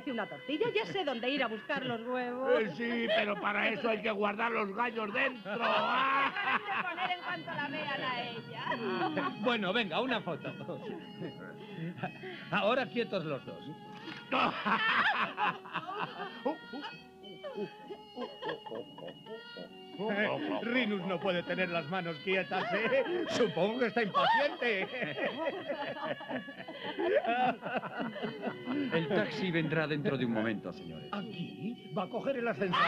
Apetece una tortilla, ya sé dónde ir a buscar los huevos. Eh, sí, pero para eso hay que guardar los gallos dentro. de poner en cuanto la vean a ella. Bueno, venga, una foto. Ahora quietos los dos. Rinus no puede tener las manos quietas, ¿eh? Supongo que está impaciente. El taxi vendrá dentro de un momento, señores. ¿Aquí? ¿Va a coger el ascensor?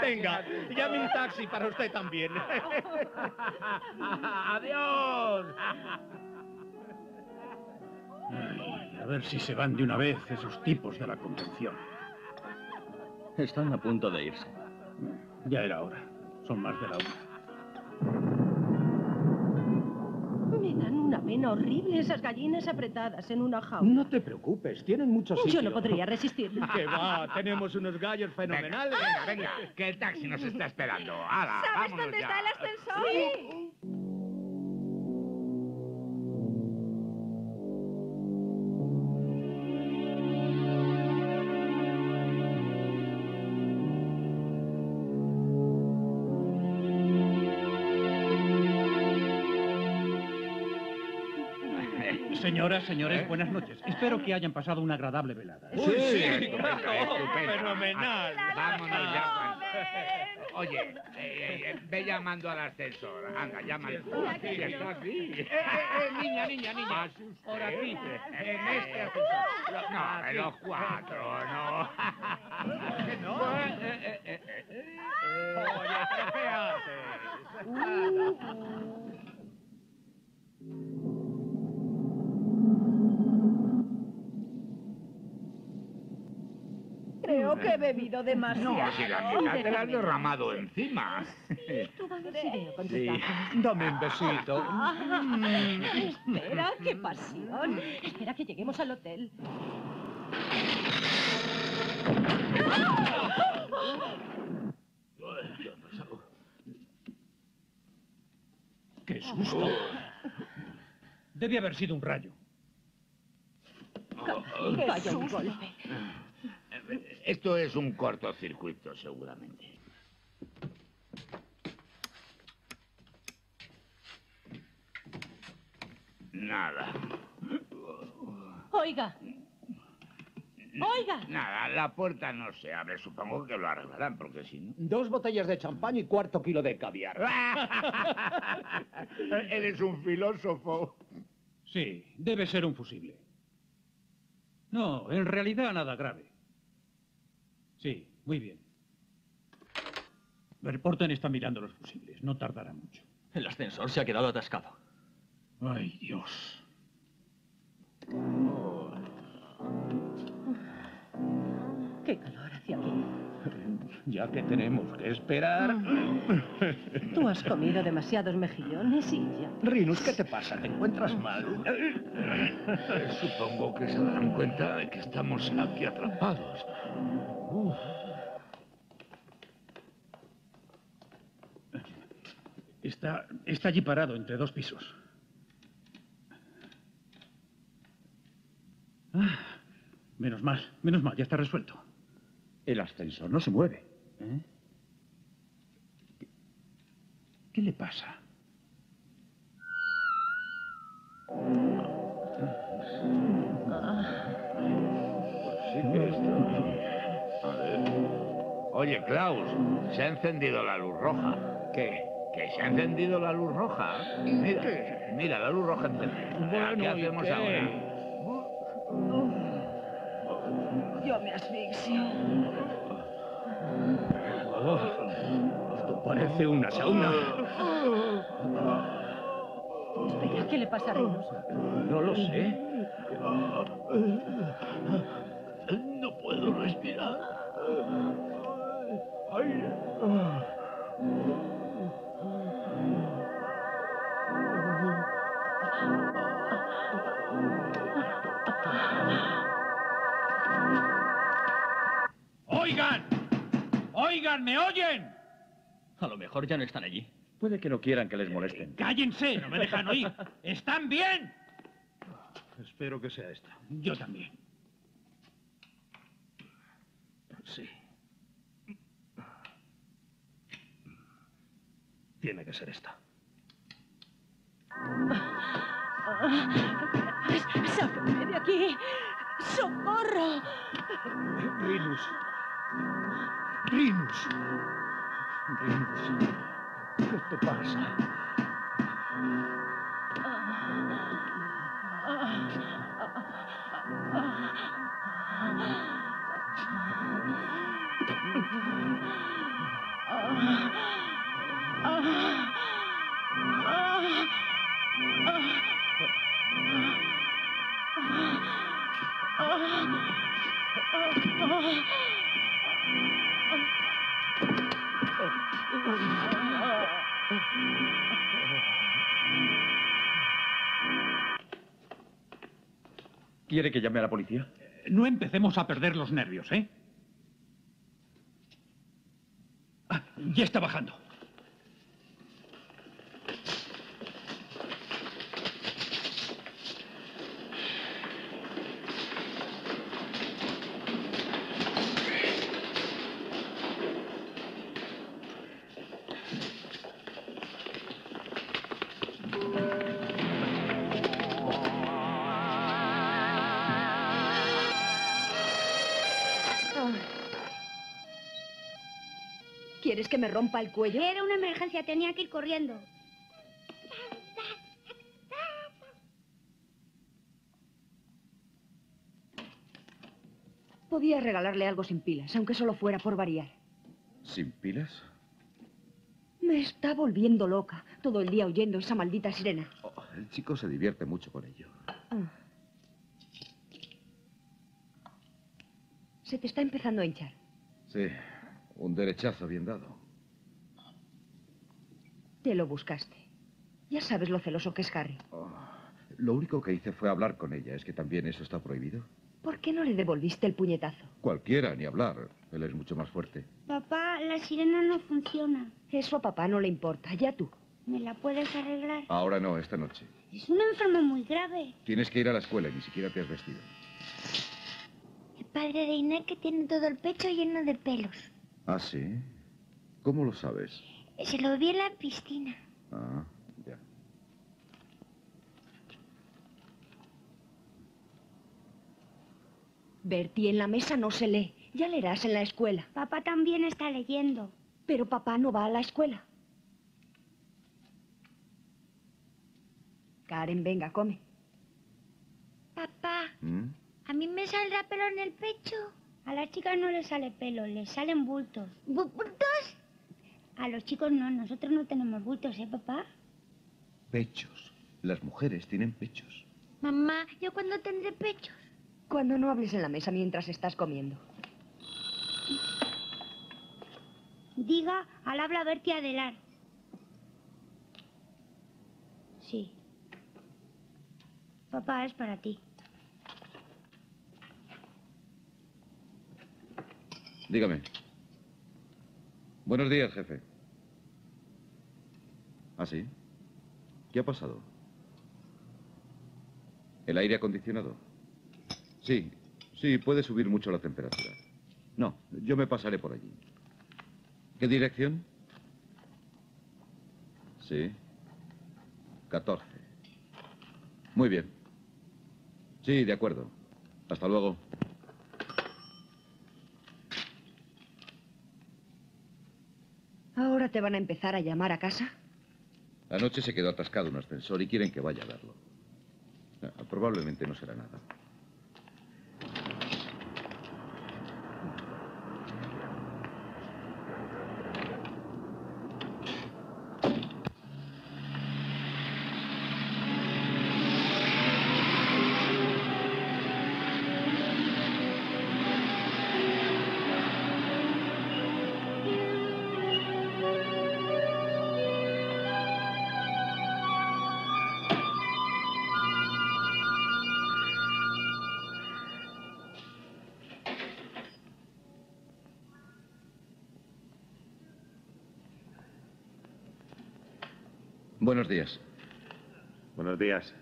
Venga, llame un taxi para usted también. ¡Adiós! Ay, a ver si se van de una vez esos tipos de la convención. Están a punto de irse. Ya era hora. Son más de la una. Me dan una pena horrible esas gallinas apretadas en una jaula. No te preocupes, tienen mucho sitio. Yo no podría resistir. Que va, tenemos unos gallos fenomenales. Venga, venga, que el taxi nos está esperando. ¡Hala, ¿Sabes dónde ya. está el ascensor? Señoras, señores, ¿Eh? buenas noches. Espero que hayan pasado una agradable velada. ¿eh? Sí, sí, claro, estupendo, estupendo. fenomenal. Ah, Vámonos ya. Juan. Oye, eh, eh, ve llamando al ascensor. Anda, llámale. Está aquí. Eh, eh, eh, niña, niña, niña. Por aquí. En este ascensor. No, en los cuatro, no. no? Oye, ¿pero qué haces? Creo que he bebido demasiado. No, si la mitad te la has derramado encima. Tú con Sí, dame un besito. Espera, qué pasión. Espera que lleguemos al hotel. ¡Qué susto! Debe haber sido un rayo. Vaya un golpe. Esto es un cortocircuito, seguramente. Nada. Oiga. Oiga. Nada, la puerta no se abre. Supongo que lo arreglarán, porque si no... Dos botellas de champán y cuarto kilo de caviar. Eres un filósofo. Sí, debe ser un fusible. No, en realidad nada grave. Sí, muy bien. Verporten está mirando los fusibles. No tardará mucho. El ascensor se ha quedado atascado. Ay, Dios. Qué calor hacia aquí. Ya que tenemos que esperar. Tú has comido demasiados mejillones y ya. Rinus, ¿qué te pasa? ¿Te encuentras mal? Supongo que se darán cuenta de que estamos aquí atrapados. Está, está allí parado entre dos pisos. Menos mal, menos mal, ya está resuelto. El ascensor no se mueve. ¿Eh? ¿Qué, qué le pasa? Oye, Klaus, se ha encendido la luz roja. ¿Qué? Que se ha encendido la luz roja. Mira, mira, la luz roja encendida. Bueno, ¿Qué ¿y hacemos qué? ahora? Yo me asfixio. Esto parece una sauna. Espera, ¿qué le pasa a Reynolds? No lo sé. No puedo respirar. Ay. A lo mejor ya no están allí. Puede que no quieran que les molesten. ¡Cállense! ¡No me dejan oír! ¿Están bien? Espero que sea esta. Yo también. Sí. Tiene que ser esta. ¡Sáquenme de aquí! ¡Socorro! Rinus. Rinus. 弁護士にグッドバーサーああ。¿Quiere que llame a la policía? No empecemos a perder los nervios, ¿eh? Ah, ya está bajando. Me rompa el cuello? Era una emergencia, tenía que ir corriendo. Podía regalarle algo sin pilas, aunque solo fuera por variar. ¿Sin pilas? Me está volviendo loca, todo el día oyendo esa maldita sirena. Oh, el chico se divierte mucho con ello. Ah. Se te está empezando a hinchar. Sí, un derechazo bien dado. Te lo buscaste. Ya sabes lo celoso que es Harry. Oh, lo único que hice fue hablar con ella. ¿Es que también eso está prohibido? ¿Por qué no le devolviste el puñetazo? Cualquiera, ni hablar. Él es mucho más fuerte. Papá, la sirena no funciona. Eso a papá no le importa, ya tú. ¿Me la puedes arreglar? Ahora no, esta noche. Es un enfermo muy grave. Tienes que ir a la escuela y ni siquiera te has vestido. El padre de Inés que tiene todo el pecho lleno de pelos. ¿Ah, sí? ¿Cómo lo sabes? Se lo vi en la piscina. Ah, ya. Bertie, en la mesa no se lee. Ya leerás en la escuela. Papá también está leyendo. Pero papá no va a la escuela. Karen, venga, come. Papá, ¿Mm? ¿a mí me saldrá pelo en el pecho? A las chicas no les sale pelo, les salen bultos. ¿Bu- ¿Bultos? A los chicos no, nosotros no tenemos bultos, ¿eh, papá? Pechos. Las mujeres tienen pechos. Mamá, ¿yo cuándo tendré pechos? Cuando no hables en la mesa mientras estás comiendo. Diga al habla Bertie Adelar. Sí. Papá, es para ti. Dígame. Buenos días, jefe. ¿Ah, sí? ¿Qué ha pasado? ¿El aire acondicionado? Sí, Sí, puede subir mucho la temperatura. No, yo me pasaré por allí. ¿Qué dirección? Sí. 14. Muy bien. Sí, de acuerdo. Hasta luego. ¿Ahora te van a empezar a llamar a casa? Anoche se quedó atascado un ascensor y quieren que vaya a verlo. Ah, Probablemente no será nada. Buenos días. Buenos días.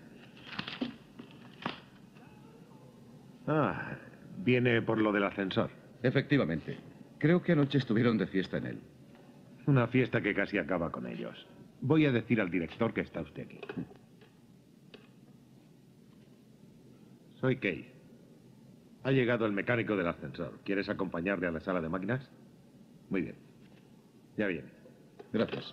Ah, viene por lo del ascensor. Efectivamente. Creo que anoche estuvieron de fiesta en él. Una fiesta que casi acaba con ellos. Voy a decir al director que está usted aquí. Soy Kay. Ha llegado el mecánico del ascensor. ¿Quieres acompañarle a la sala de máquinas? Muy bien. Ya viene. Gracias.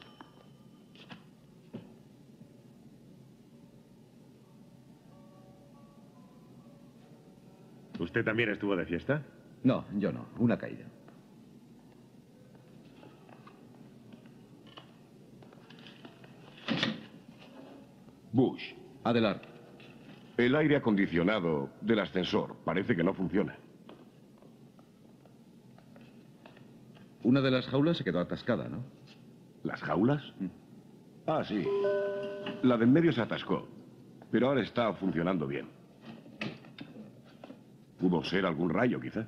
¿Usted también estuvo de fiesta? No, yo no. Una caída. Bush, Adelard. el aire acondicionado del ascensor parece que no funciona. Una de las jaulas se quedó atascada, ¿no? ¿Las jaulas? Ah, sí. La del medio se atascó, pero ahora está funcionando bien. Pudo ser algún rayo, quizá.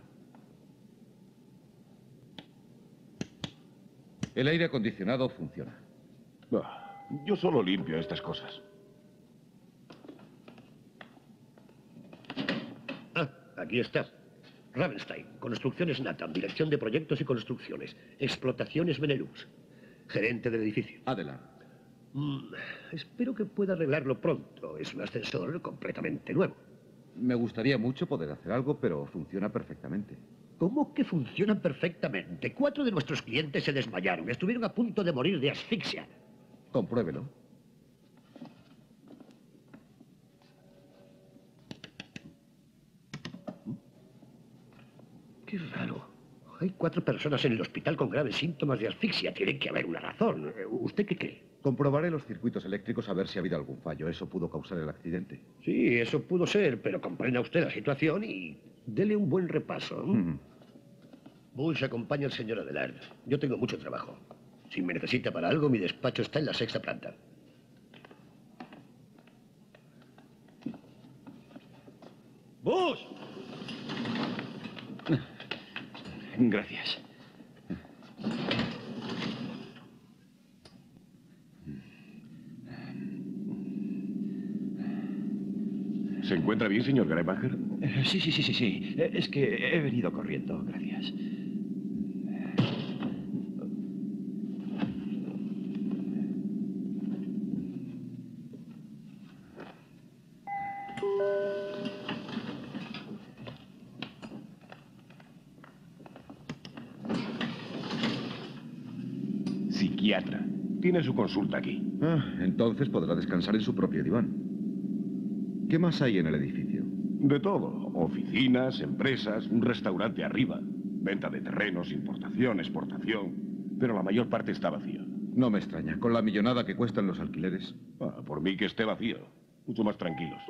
El aire acondicionado funciona. Ah, yo solo limpio estas cosas. Ah, aquí está. Ravenstein, Construcciones Natam, Dirección de Proyectos y Construcciones, Explotaciones Benelux, gerente del edificio. Adelard. Mm, espero que pueda arreglarlo pronto. Es un ascensor completamente nuevo. Me gustaría mucho poder hacer algo, pero funciona perfectamente. ¿Cómo que funciona perfectamente? Cuatro de nuestros clientes se desmayaron. Estuvieron a punto de morir de asfixia. Compruébelo. Qué raro. Hay cuatro personas en el hospital con graves síntomas de asfixia. Tiene que haber una razón. ¿Usted qué cree? Comprobaré los circuitos eléctricos a ver si ha habido algún fallo. Eso pudo causar el accidente. Sí, eso pudo ser, pero comprenda usted la situación y dele un buen repaso. ¿m? Mm. Bush acompaña al señor Adelard. Yo tengo mucho trabajo. Si me necesita para algo, mi despacho está en la sexta planta. ¡Bush! Gracias. ¿Se encuentra bien, señor Greibacher? Eh, Sí, sí, sí, sí, sí. Eh, Es que he venido corriendo, gracias. Psiquiatra. Tiene su consulta aquí. Ah, entonces podrá descansar en su propio diván. ¿Qué más hay en el edificio? De todo. Oficinas, empresas, un restaurante arriba. Venta de terrenos, importación, exportación. Pero la mayor parte está vacío. No me extraña, con la millonada que cuestan los alquileres. Ah, por mí que esté vacío. Mucho más tranquilos.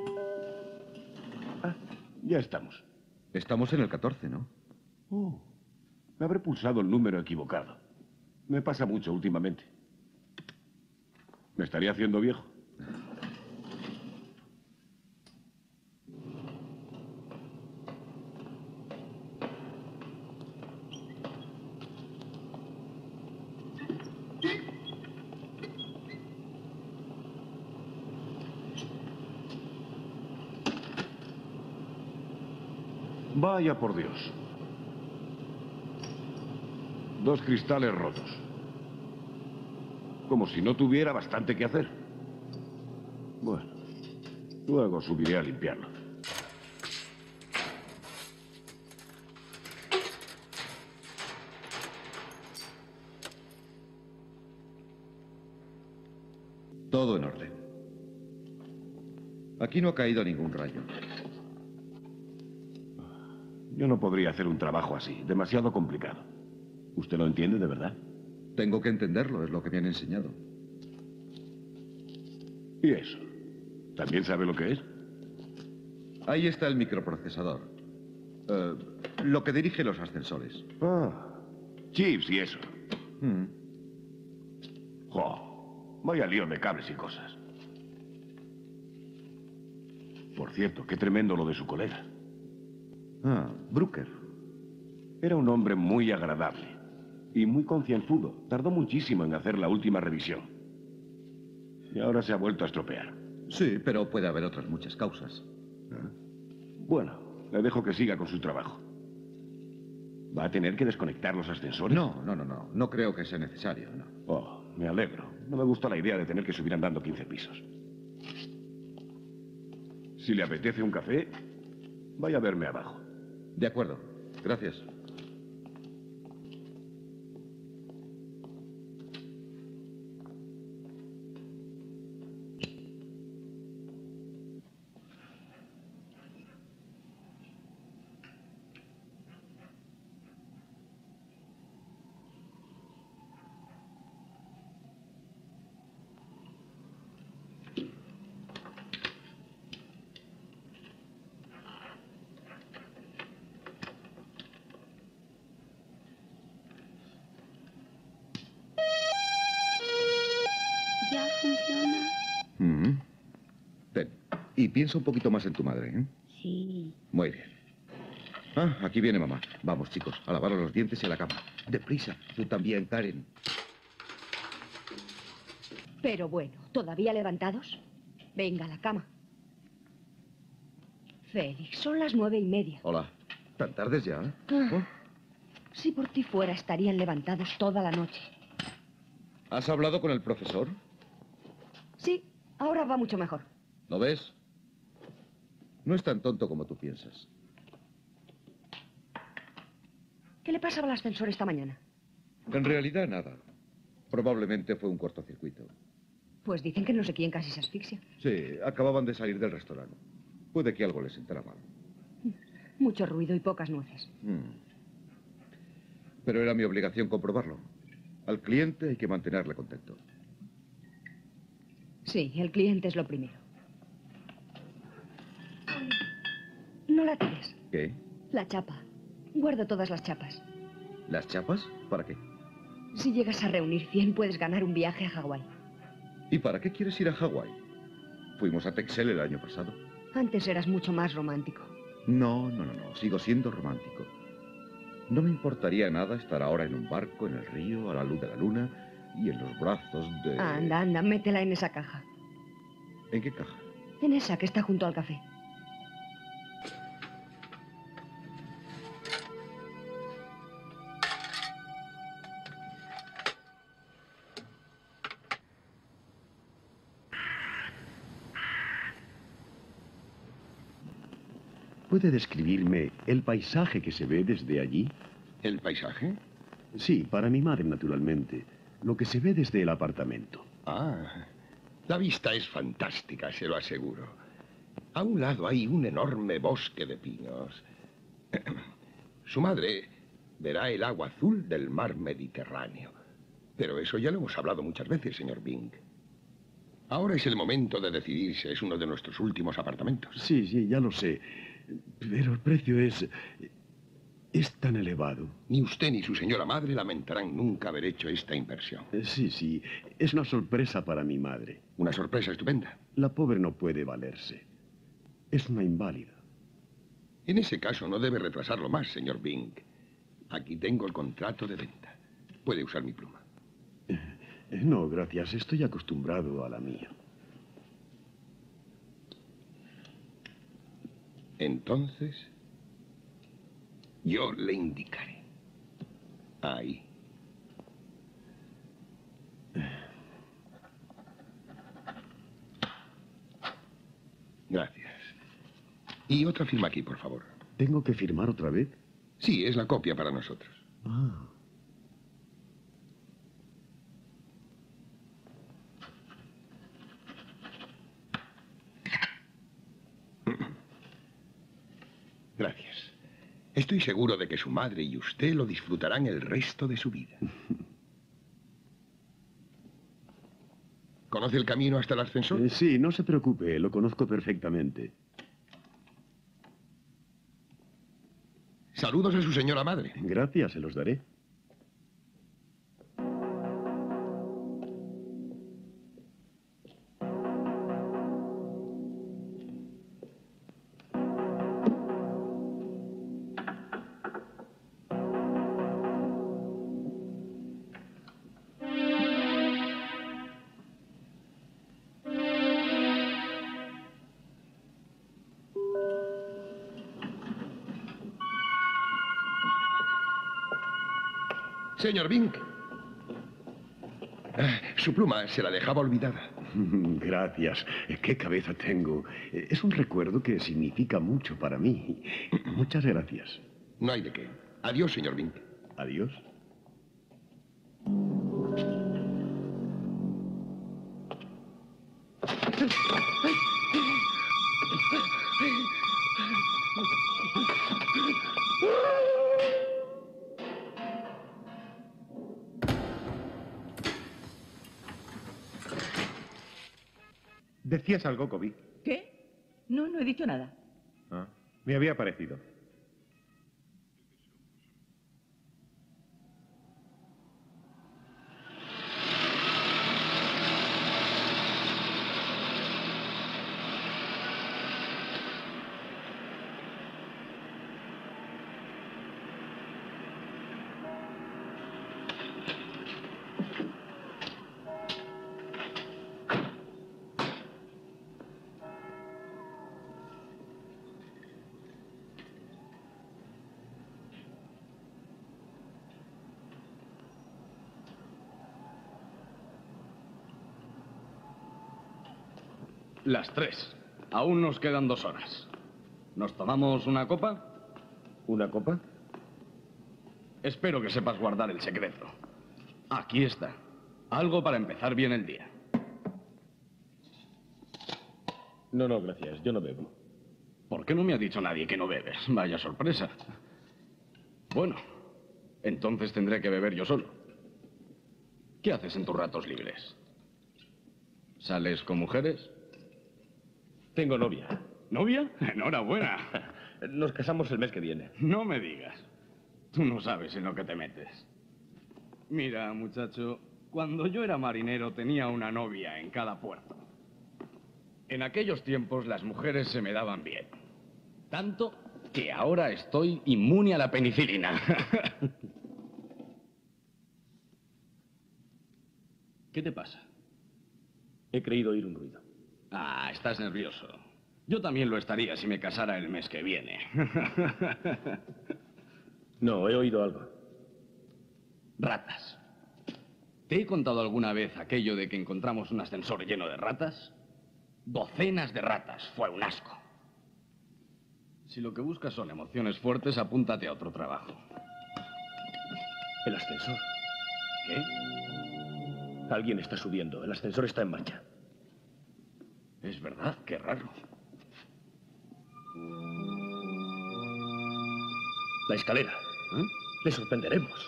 Ah, ya estamos. Estamos en el 14, ¿no? Oh, me habré pulsado el número equivocado. Me pasa mucho últimamente. Me estaría haciendo viejo. Vaya por Dios. Dos cristales rotos. Como si no tuviera bastante que hacer. Bueno, luego subiré a limpiarlo. Todo en orden. Aquí no ha caído ningún rayo. Yo no podría hacer un trabajo así, demasiado complicado. ¿Usted lo entiende de verdad? Tengo que entenderlo, es lo que me han enseñado. ¿Y eso? ¿También sabe lo que es? Ahí está el microprocesador. Eh, lo que dirige los ascensores. Ah, chips y eso. Mm. Jo, vaya lío de cables y cosas. Por cierto, qué tremendo lo de su colega. Ah, Brooker. Era un hombre muy agradable y muy concienzudo. Tardó muchísimo en hacer la última revisión. Y ahora se ha vuelto a estropear. Sí, pero puede haber otras muchas causas. Bueno, le dejo que siga con su trabajo. ¿Va a tener que desconectar los ascensores? No, no, no, no. No creo que sea necesario, no. Oh, me alegro. No me gusta la idea de tener que subir andando 15 pisos. Si le apetece un café, vaya a verme abajo. De acuerdo. Gracias. Piensa un poquito más en tu madre, ¿eh? Sí. Muy bien. Ah, aquí viene mamá. Vamos, chicos, a lavar los dientes y a la cama. Deprisa. Tú también, Karen. Pero bueno, ¿todavía levantados? Venga, a la cama. Félix, son las nueve y media. Hola. ¿Tan tardes ya? eh? Ah. Oh, Si por ti fuera, estarían levantados toda la noche. ¿Has hablado con el profesor? Sí, ahora va mucho mejor. ¿Lo ves? No es tan tonto como tú piensas. ¿Qué le pasaba al ascensor esta mañana? En realidad, nada. Probablemente fue un cortocircuito. Pues dicen que no sé quién casi se asfixia. Sí, acababan de salir del restaurante. Puede que algo les sentara mal. Mucho ruido y pocas nueces. Mm. Pero era mi obligación comprobarlo. Al cliente hay que mantenerle contento. Sí, el cliente es lo primero. No la tires. ¿Qué? La chapa. Guardo todas las chapas. ¿Las chapas? ¿Para qué? Si llegas a reunir 100, puedes ganar un viaje a Hawái. ¿Y para qué quieres ir a Hawái? Fuimos a Texel el año pasado. Antes eras mucho más romántico. No, no, no, no. Sigo siendo romántico. No me importaría nada estar ahora en un barco, en el río, a la luz de la luna y en los brazos de... Anda, anda, métela en esa caja. ¿En qué caja? En esa que está junto al café. ¿Puede describirme el paisaje que se ve desde allí? ¿El paisaje? Sí, para mi madre, naturalmente. Lo que se ve desde el apartamento. Ah, la vista es fantástica, se lo aseguro. A un lado hay un enorme bosque de pinos. Su madre verá el agua azul del mar Mediterráneo. Pero eso ya lo hemos hablado muchas veces, señor Bing. Ahora es el momento de decidir si es uno de nuestros últimos apartamentos. Sí, sí, ya lo sé. Pero el precio es... es tan elevado. Ni usted ni su señora madre lamentarán nunca haber hecho esta inversión. Eh, Sí, sí, es una sorpresa para mi madre. Una sorpresa estupenda. La pobre no puede valerse. Es una inválida. En ese caso no debe retrasarlo más, señor Bing. Aquí tengo el contrato de venta. Puede usar mi pluma. Eh, No, gracias, estoy acostumbrado a la mía. Entonces, Yo le indicaré. Ahí. Gracias. Y otra firma aquí, por favor. ¿Tengo que firmar otra vez? Sí, es la copia para nosotros. Ah. Gracias. Estoy seguro de que su madre y usted lo disfrutarán el resto de su vida. ¿Conoce el camino hasta el ascensor? Eh, sí, no se preocupe, lo conozco perfectamente. Saludos a su señora madre. Gracias, se los daré. Señor Bink. Ah, Su pluma se la dejaba olvidada. Gracias. ¿Qué cabeza tengo? Es un recuerdo que significa mucho para mí. Muchas gracias. No hay de qué. Adiós, señor Bink. Adiós. Decías algo, Kobe. ¿Qué? No, no he dicho nada. Ah, me había parecido. Las tres. Aún nos quedan dos horas. ¿Nos tomamos una copa? ¿Una copa? Espero que sepas guardar el secreto. Aquí está. Algo para empezar bien el día. No, no, gracias. Yo no bebo. ¿Por qué no me ha dicho nadie que no bebes? Vaya sorpresa. Bueno, entonces tendré que beber yo solo. ¿Qué haces en tus ratos libres? ¿Sales con mujeres? Tengo novia. ¿Novia? Enhorabuena. Nos casamos el mes que viene. No me digas. Tú no sabes en lo que te metes. Mira, muchacho, cuando yo era marinero tenía una novia en cada puerto. En aquellos tiempos las mujeres se me daban bien. Tanto que ahora estoy inmune a la penicilina. ¿Qué te pasa? He creído oír un ruido. Ah, estás nervioso. Yo también lo estaría si me casara el mes que viene. No, he oído algo. Ratas. ¿Te he contado alguna vez aquello de que encontramos un ascensor lleno de ratas? Docenas de ratas. Fue un asco. Si lo que buscas son emociones fuertes, apúntate a otro trabajo. El ascensor. ¿Qué? Alguien está subiendo. El ascensor está en marcha. Es verdad, qué raro. La escalera. ¿Eh? Le sorprenderemos.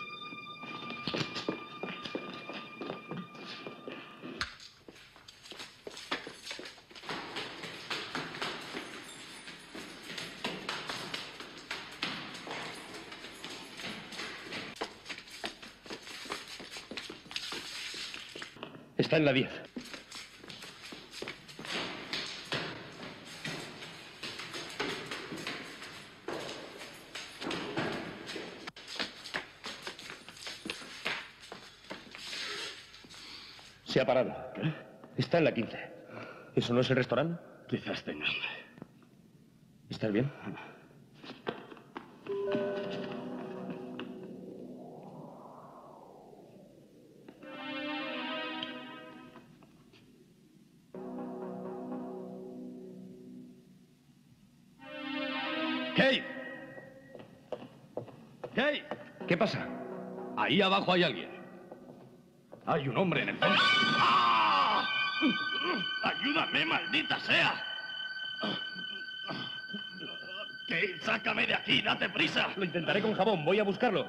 Está en la 10. parada. Está en la 15. ¿Eso no es el restaurante? Quizás tenga ¿Estás bien? ¡Hey! ¡Hey! ¿Qué pasa? Ahí abajo hay alguien. Hay un hombre en el fondo. ¡Ah! ¡Ayúdame, maldita sea! Kate, sácame de aquí, date prisa. Lo intentaré con jabón, voy a buscarlo.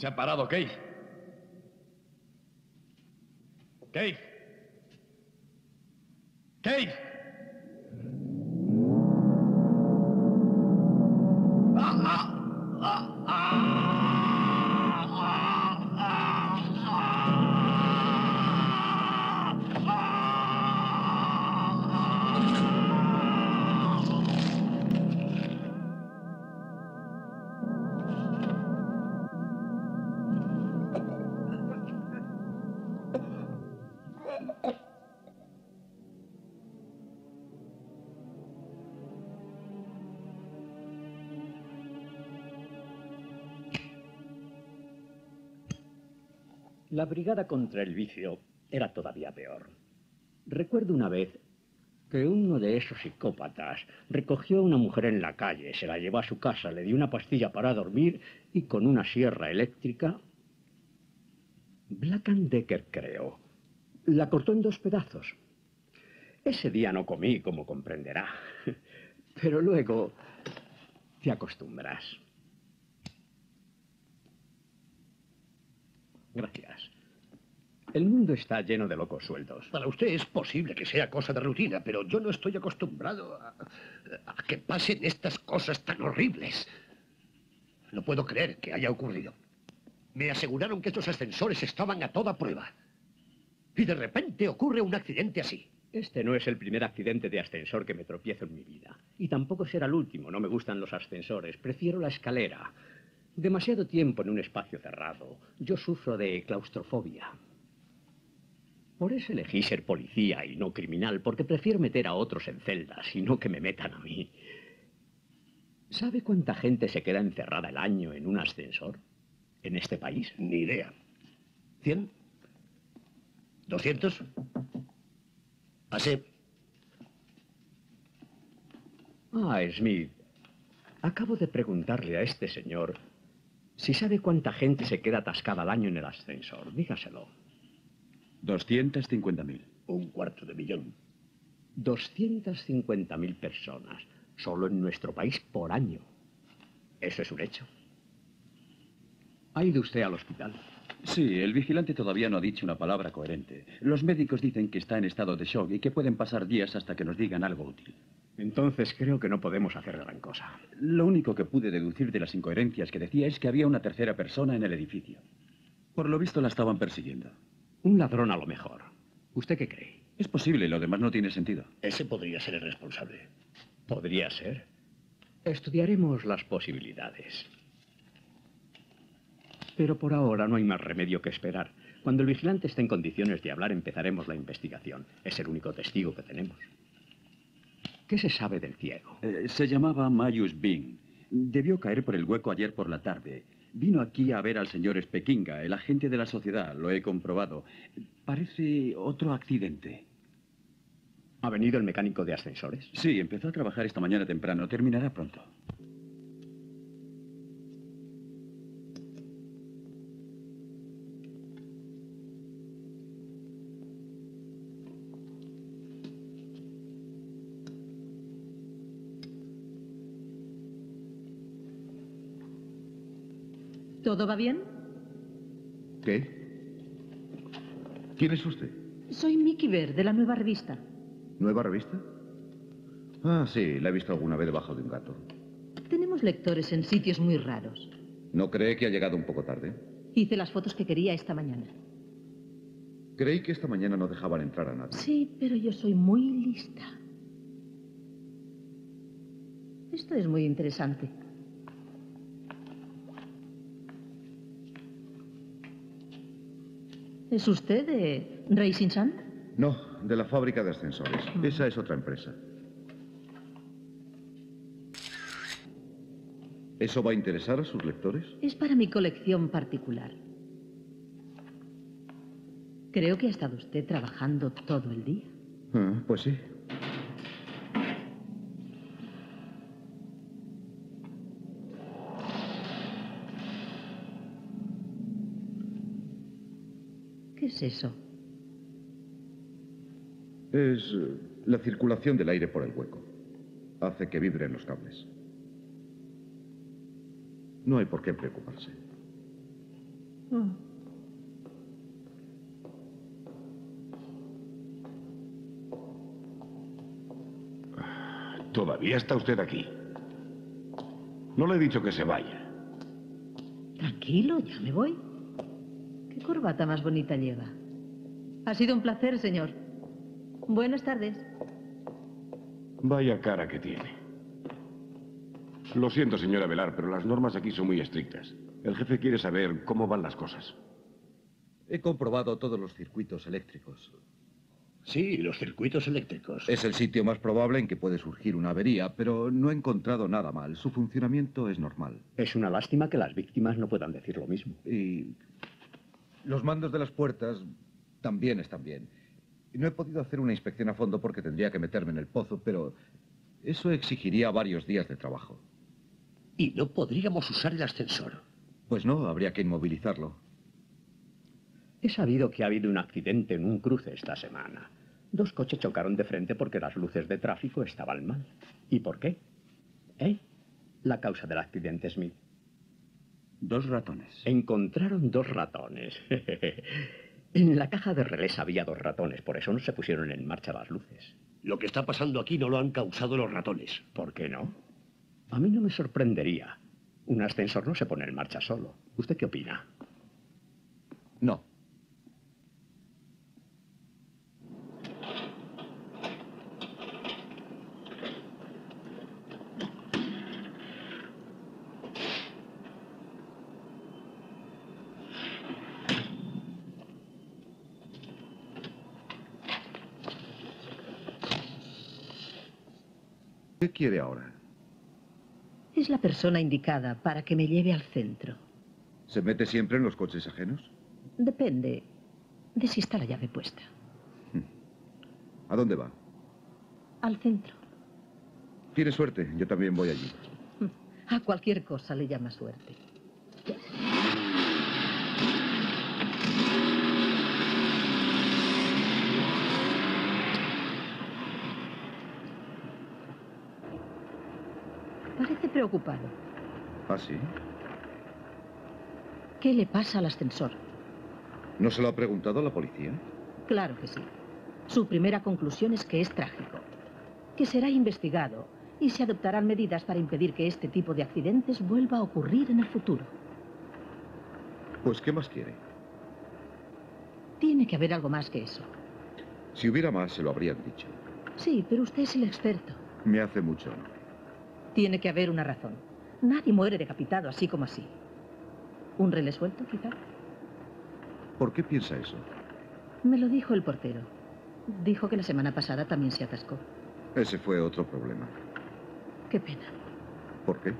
Se ha parado, Kate. Brigada contra el vicio era todavía peor. Recuerdo una vez que uno de esos psicópatas recogió a una mujer en la calle, se la llevó a su casa, le dio una pastilla para dormir y con una sierra eléctrica, Black and Decker creo, la cortó en dos pedazos. Ese día no comí, como comprenderá, pero luego te acostumbras. Gracias. El mundo está lleno de locos sueltos. Para usted es posible que sea cosa de rutina, pero yo no estoy acostumbrado a, a que pasen estas cosas tan horribles. No puedo creer que haya ocurrido. Me aseguraron que estos ascensores estaban a toda prueba. Y de repente ocurre un accidente así. Este no es el primer accidente de ascensor que me tropiezo en mi vida. Y tampoco será el último. No me gustan los ascensores. Prefiero la escalera. Demasiado tiempo en un espacio cerrado. Yo sufro de claustrofobia. Por eso elegí ser policía y no criminal, porque prefiero meter a otros en celdas y no que me metan a mí. ¿Sabe cuánta gente se queda encerrada el año en un ascensor? ¿En este país? Ni idea. ¿Cien? ¿Doscientos? Hace... Ah, Smith. Acabo de preguntarle a este señor si sabe cuánta gente se queda atascada al año en el ascensor. Dígaselo. 250.000. Un cuarto de millón. 250.000 personas, solo en nuestro país por año. Eso es un hecho. ¿Ha ido usted al hospital? Sí, el vigilante todavía no ha dicho una palabra coherente. Los médicos dicen que está en estado de shock y que pueden pasar días hasta que nos digan algo útil. Entonces creo que no podemos hacer gran cosa. Lo único que pude deducir de las incoherencias que decía es que había una tercera persona en el edificio. Por lo visto la estaban persiguiendo. Un ladrón a lo mejor. ¿Usted qué cree? Es posible, lo demás no tiene sentido. Ese podría ser el responsable. Podría ser. Estudiaremos las posibilidades. Pero por ahora no hay más remedio que esperar. Cuando el vigilante esté en condiciones de hablar, empezaremos la investigación. Es el único testigo que tenemos. ¿Qué se sabe del ciego? Eh, se llamaba Mayus Bing. Debió caer por el hueco ayer por la tarde. Vino aquí a ver al señor Spekinga, el agente de la sociedad. Lo he comprobado. Parece otro accidente. ¿Ha venido el mecánico de ascensores? Sí, empezó a trabajar esta mañana temprano. Terminará pronto. ¿Todo va bien? ¿Qué? ¿Quién es usted? Soy Mickey Bear, de la nueva revista. ¿Nueva revista? Ah, sí, la he visto alguna vez debajo de un gato. Tenemos lectores en sitios muy raros. ¿No cree que ha llegado un poco tarde? Hice las fotos que quería esta mañana. Creí que esta mañana no dejaban entrar a nadie. Sí, pero yo soy muy lista. Esto es muy interesante. ¿Es usted de Racing Sun? No, de la fábrica de ascensores. Esa es otra empresa. ¿Eso va a interesar a sus lectores? Es para mi colección particular. Creo que ha estado usted trabajando todo el día. Ah, pues sí. Es eso? Es eh, la circulación del aire por el hueco. Hace que vibren los cables. No hay por qué preocuparse. Oh. Todavía está usted aquí. No le he dicho que se vaya. Tranquilo, ya me voy. ¿Qué corbata más bonita lleva? Ha sido un placer, señor. Buenas tardes. Vaya cara que tiene. Lo siento, señora Velar, pero las normas aquí son muy estrictas. El jefe quiere saber cómo van las cosas. He comprobado todos los circuitos eléctricos. Sí, los circuitos eléctricos. Es el sitio más probable en que puede surgir una avería, pero no he encontrado nada mal. Su funcionamiento es normal. Es una lástima que las víctimas no puedan decir lo mismo. Y los mandos de las puertas también están bien. No he podido hacer una inspección a fondo porque tendría que meterme en el pozo, pero eso exigiría varios días de trabajo. Y no podríamos usar el ascensor. Pues no, habría que inmovilizarlo. He sabido que ha habido un accidente en un cruce esta semana. Dos coches chocaron de frente porque las luces de tráfico estaban mal. ¿Y por qué? ¿Eh? La causa del accidente, Smith. Dos ratones. Encontraron dos ratones. en la caja de relés había dos ratones, por eso no se pusieron en marcha las luces. Lo que está pasando aquí no lo han causado los ratones. ¿Por qué no? A mí no me sorprendería. Un ascensor no se pone en marcha solo. ¿Usted qué opina? No. ¿Qué quiere ahora? Es la persona indicada para que me lleve al centro. ¿Se mete siempre en los coches ajenos? Depende de si está la llave puesta. ¿A dónde va? Al centro. Tiene suerte, yo también voy allí. A cualquier cosa le llama suerte. Parece preocupado. ¿Ah, sí? ¿Qué le pasa al ascensor? ¿No se lo ha preguntado a la policía? Claro que sí. Su primera conclusión es que es trágico, que será investigado y se adoptarán medidas para impedir que este tipo de accidentes vuelva a ocurrir en el futuro. Pues, ¿qué más quiere? Tiene que haber algo más que eso. Si hubiera más, se lo habrían dicho. Sí, pero usted es el experto. Me hace mucho honor. Tiene que haber una razón. Nadie muere decapitado así como así. ¿Un relé suelto, quizá? ¿Por qué piensa eso? Me lo dijo el portero. Dijo que la semana pasada también se atascó. Ese fue otro problema. Qué pena. ¿Por qué?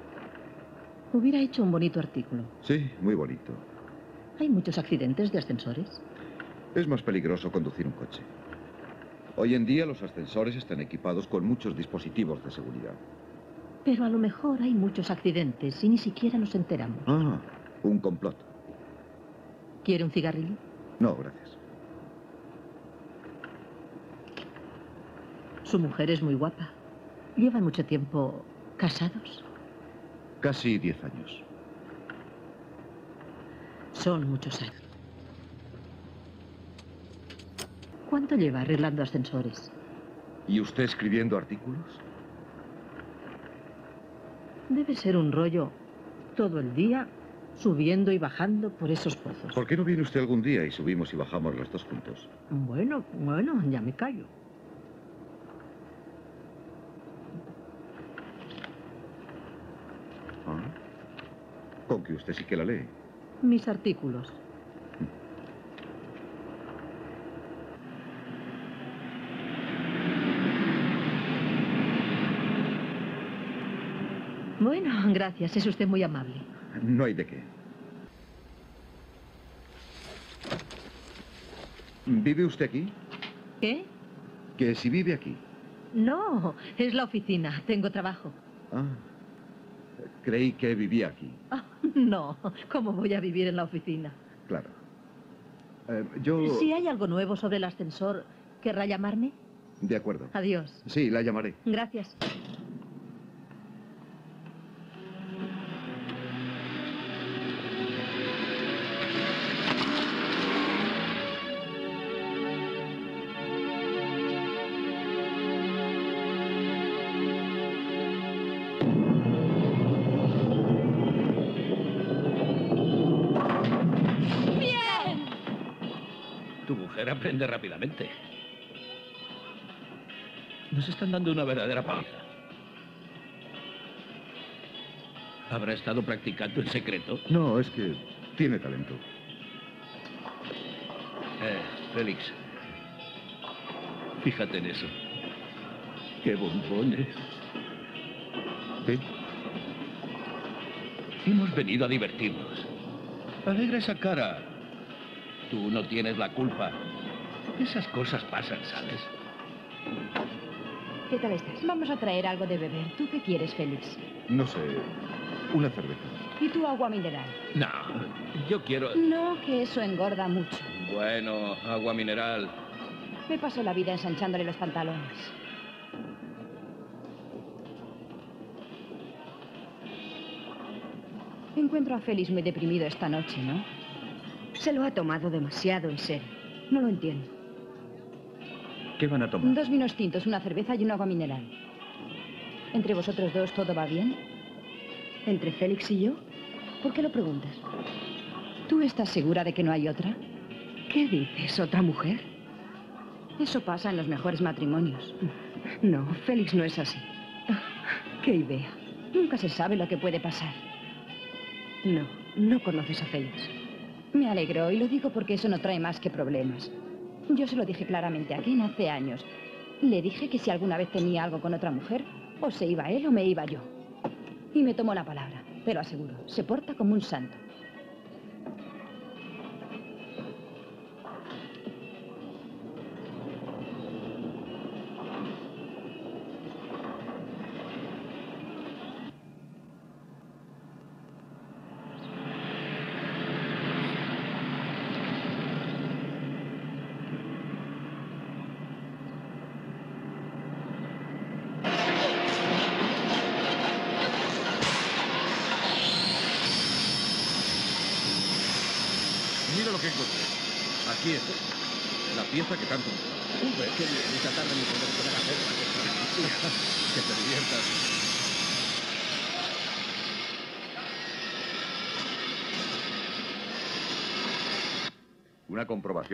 Hubiera hecho un bonito artículo. Sí, muy bonito. ¿Hay muchos accidentes de ascensores? Es más peligroso conducir un coche. Hoy en día los ascensores están equipados con muchos dispositivos de seguridad. Pero a lo mejor hay muchos accidentes y ni siquiera nos enteramos. Ah, un complot. ¿Quiere un cigarrillo? No, gracias. Su mujer es muy guapa. ¿Llevan mucho tiempo casados? Casi diez años. Son muchos años. ¿Cuánto lleva arreglando ascensores? ¿Y usted escribiendo artículos? Debe ser un rollo todo el día subiendo y bajando por esos pozos. ¿Por qué no viene usted algún día y subimos y bajamos los dos juntos? Bueno, bueno, ya me callo. Ah. Con que usted sí que la lee. Mis artículos. Bueno, gracias. Es usted muy amable. No hay de qué. ¿Vive usted aquí? ¿Qué? Que si vive aquí. No, es la oficina. Tengo trabajo. Ah. Creí que vivía aquí. Ah, no, ¿cómo voy a vivir en la oficina? Claro. Eh, yo... Si hay algo nuevo sobre el ascensor, ¿querrá llamarme? De acuerdo. Adiós. Sí, la llamaré. Gracias. Aprende rápidamente. Nos están dando una verdadera paliza. ¿Habrá estado practicando en secreto? No, es que tiene talento. Eh, Félix. Fíjate en eso. ¡Qué bombones! Hemos venido a divertirnos. Alegra esa cara. Tú no tienes la culpa. Esas cosas pasan, ¿sabes? ¿Qué tal estás? Vamos a traer algo de beber. ¿Tú qué quieres, Félix? No sé. Una cerveza. ¿Y tú agua mineral? No, yo quiero... No, que eso engorda mucho. Bueno, agua mineral. Me paso la vida ensanchándole los pantalones. Encuentro a Félix muy deprimido esta noche, ¿no? Se lo ha tomado demasiado en serio. No lo entiendo. ¿Qué van a tomar? Dos vinos tintos, una cerveza y un agua mineral. ¿Entre vosotros dos todo va bien? ¿Entre Félix y yo? ¿Por qué lo preguntas? ¿Tú estás segura de que no hay otra? ¿Qué dices? ¿Otra mujer? Eso pasa en los mejores matrimonios. No, Félix no es así. Qué idea. Nunca se sabe lo que puede pasar. No, no conoces a Félix. Me alegro y lo digo porque eso no trae más que problemas. Yo se lo dije claramente a Ken hace años. Le dije que si alguna vez tenía algo con otra mujer, o se iba él o me iba yo. Y me tomó la palabra, te lo aseguro. Se porta como un santo.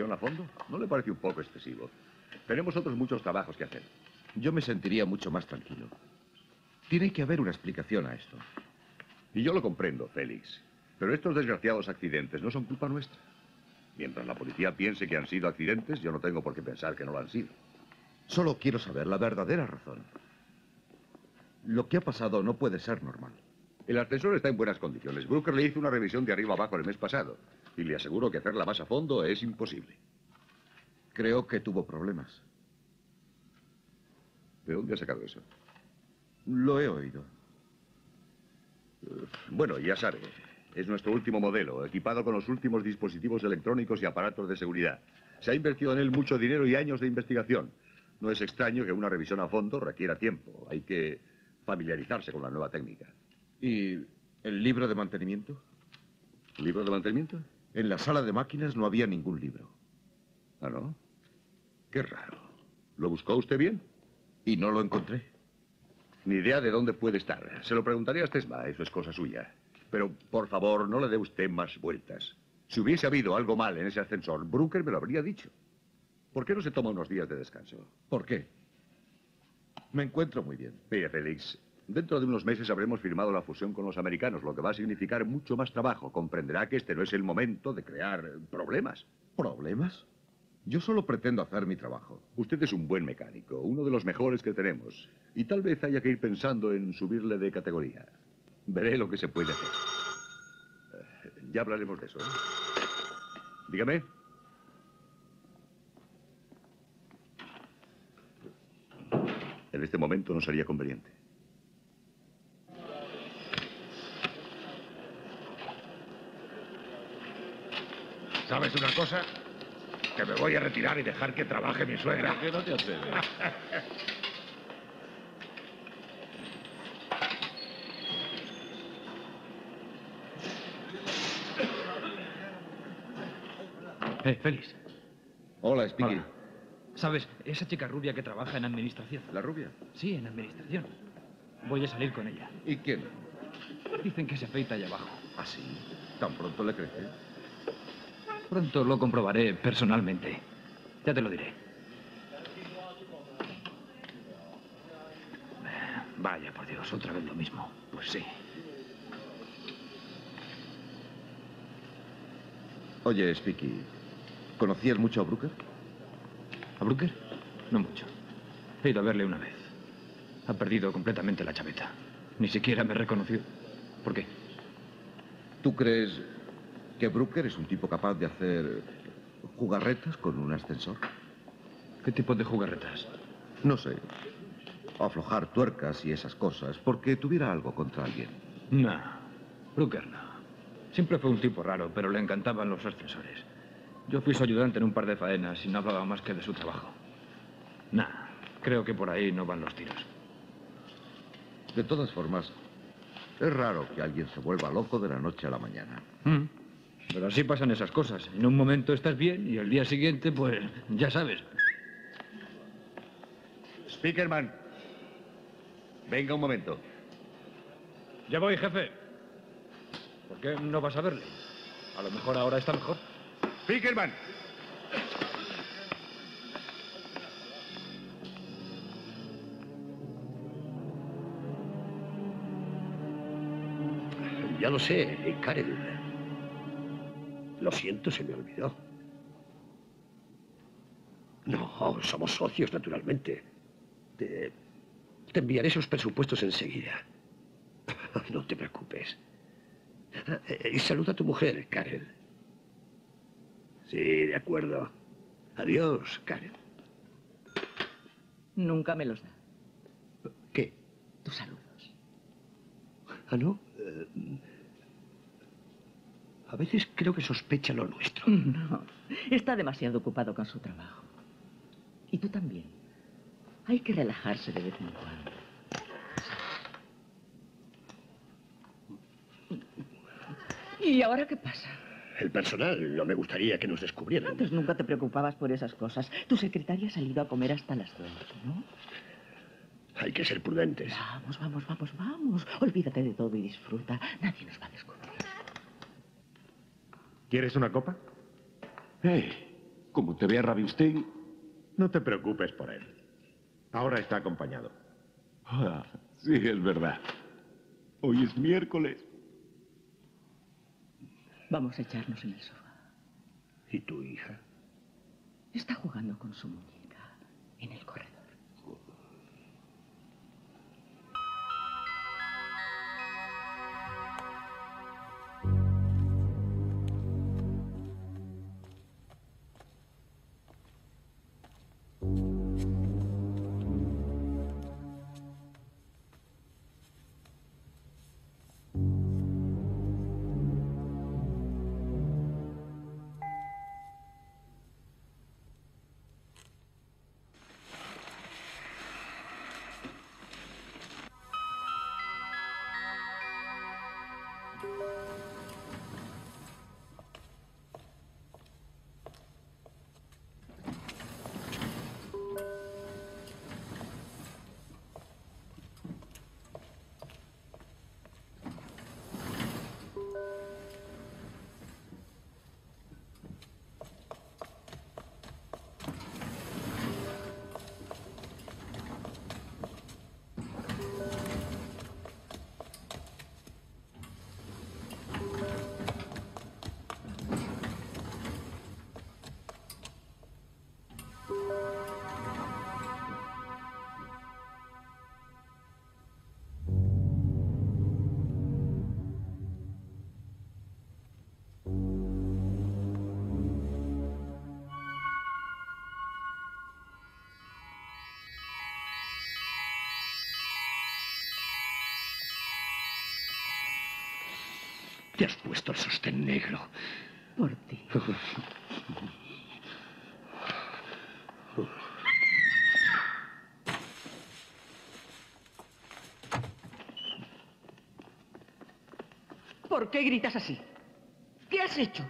¿Una comprobación a fondo? ¿No le parece un poco excesivo? Tenemos otros muchos trabajos que hacer. Yo me sentiría mucho más tranquilo. Tiene que haber una explicación a esto. Y yo lo comprendo, Félix. Pero estos desgraciados accidentes no son culpa nuestra. Mientras la policía piense que han sido accidentes, yo no tengo por qué pensar que no lo han sido. Solo quiero saber la verdadera razón. Lo que ha pasado no puede ser normal. El ascensor está en buenas condiciones. Brooker le hizo una revisión de arriba abajo el mes pasado. Y le aseguro que hacerla más a fondo es imposible. Creo que tuvo problemas. ¿De dónde ha sacado eso? Lo he oído. Bueno, ya sabe. Es nuestro último modelo, equipado con los últimos dispositivos electrónicos y aparatos de seguridad. Se ha invertido en él mucho dinero y años de investigación. No es extraño que una revisión a fondo requiera tiempo. Hay que familiarizarse con la nueva técnica. ¿Y el libro de mantenimiento? ¿Libro de mantenimiento? En la sala de máquinas no había ningún libro. ¿Ah, no? Qué raro. ¿Lo buscó usted bien? Y no lo encontré. Ni idea de dónde puede estar. Se lo preguntaría a Stesma, eso es cosa suya. Pero, por favor, no le dé usted más vueltas. Si hubiese habido algo mal en ese ascensor, Brooker me lo habría dicho. ¿Por qué no se toma unos días de descanso? ¿Por qué? Me encuentro muy bien. Mire, Félix, dentro de unos meses habremos firmado la fusión con los americanos, lo que va a significar mucho más trabajo. Comprenderá que este no es el momento de crear problemas. ¿Problemas? Yo solo pretendo hacer mi trabajo. Usted es un buen mecánico, uno de los mejores que tenemos. Y tal vez haya que ir pensando en subirle de categoría. Veré lo que se puede hacer. Eh, ya hablaremos de eso. ¿eh? Dígame. En este momento no sería conveniente. ¿Sabes una cosa? Que me voy a retirar y dejar que trabaje mi suegra. ¿Por qué no te atreves? Eh, Félix. Hola, Speaky. Hola. ¿Sabes? Esa chica rubia que trabaja en administración. ¿La rubia? Sí, en administración. Voy a salir con ella. ¿Y quién? Dicen que se afeita allá abajo. ¿Ah, sí? ¿Tan pronto le crece? Pronto lo comprobaré personalmente. Ya te lo diré. Vaya, por Dios, otra vez lo mismo. Pues sí. Oye, Speaky, ¿conocías mucho a Brooker? ¿A Brooker? No mucho. He ido a verle una vez. Ha perdido completamente la chaveta. Ni siquiera me reconoció. ¿Por qué? ¿Tú crees que Brooker es un tipo capaz de hacer jugarretas con un ascensor? ¿Qué tipo de jugarretas? No sé. Aflojar tuercas y esas cosas, porque tuviera algo contra alguien. No. Brooker no. Siempre fue un tipo raro, pero le encantaban los ascensores. Yo fui su ayudante en un par de faenas y no hablaba más que de su trabajo. Nah, creo que por ahí no van los tiros. De todas formas, es raro que alguien se vuelva loco de la noche a la mañana. Mm. Pero así pasan esas cosas. En un momento estás bien y el día siguiente, pues, ya sabes. Speakerman. Venga un momento. Ya voy, jefe. ¿Por qué no vas a verle? A lo mejor ahora está mejor. Speakerman. Ya lo sé, Karen. Lo siento, se me olvidó. No, somos socios, naturalmente. Te, te enviaré esos presupuestos enseguida. No te preocupes. Eh, Y saluda a tu mujer, Karen. Sí, de acuerdo. Adiós, Karen. Nunca me los da. ¿Qué? Tus saludos. Ah, ¿no? Eh, a veces creo que sospecha lo nuestro. No, está demasiado ocupado con su trabajo. Y tú también. Hay que relajarse de vez en cuando. ¿Y ahora qué pasa? El personal no me gustaría que nos descubrieran. Antes nunca te preocupabas por esas cosas. Tu secretaria ha salido a comer hasta las dos, ¿no? Hay que ser prudentes. Vamos, vamos, vamos, vamos. Olvídate de todo y disfruta. Nadie nos va a descubrir. ¿Quieres una copa? Eh, como te vea Rabinstein, no te preocupes por él. Ahora está acompañado. Ah, sí, es verdad. Hoy es miércoles. Vamos a echarnos en el sofá. ¿Y tu hija? Está jugando con su muñeca en el corredor. Te has puesto el sostén negro. Por ti. ¿Por qué gritas así? ¿Qué has hecho?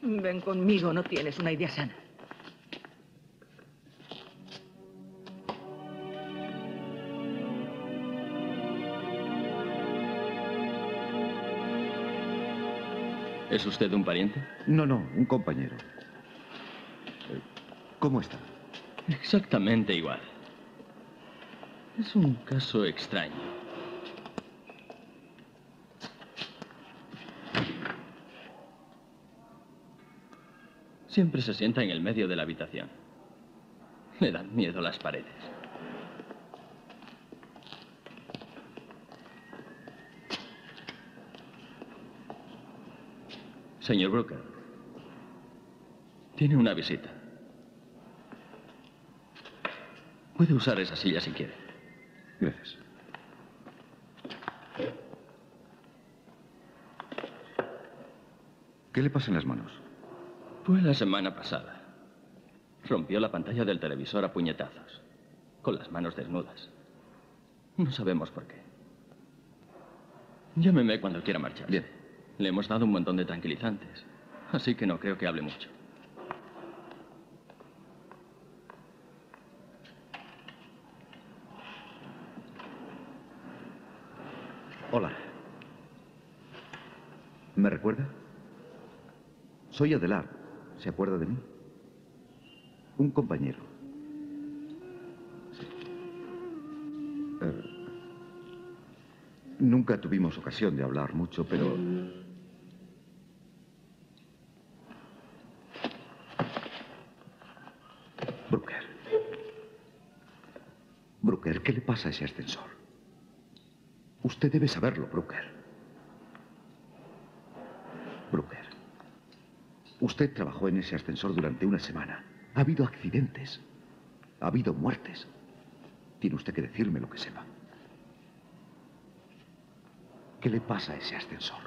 Ven conmigo, no tienes una idea sana. ¿Es usted un pariente? No, no, un compañero. Eh, ¿Cómo está? Exactamente igual. Es un caso extraño. Siempre se sienta en el medio de la habitación. Le dan miedo las paredes. Señor Brooker, tiene una visita. Puede usar esa silla si quiere. Gracias. ¿Qué le pasa en las manos? Fue la semana pasada. Rompió la pantalla del televisor a puñetazos, con las manos desnudas. No sabemos por qué. Llámeme cuando quiera marchar. Bien. Le hemos dado un montón de tranquilizantes, así que no creo que hable mucho. Hola. ¿Me recuerda? Soy Adelar. ¿Se acuerda de mí? Un compañero. Sí. Eh, nunca tuvimos ocasión de hablar mucho, pero... Brooker. Brooker, ¿qué le pasa ese ascensor? Usted debe saberlo, Brooker. Brooker. Usted trabajó en ese ascensor durante una semana. Ha habido accidentes. Ha habido muertes. Tiene usted que decirme lo que sepa. ¿Qué le pasa a ese ascensor?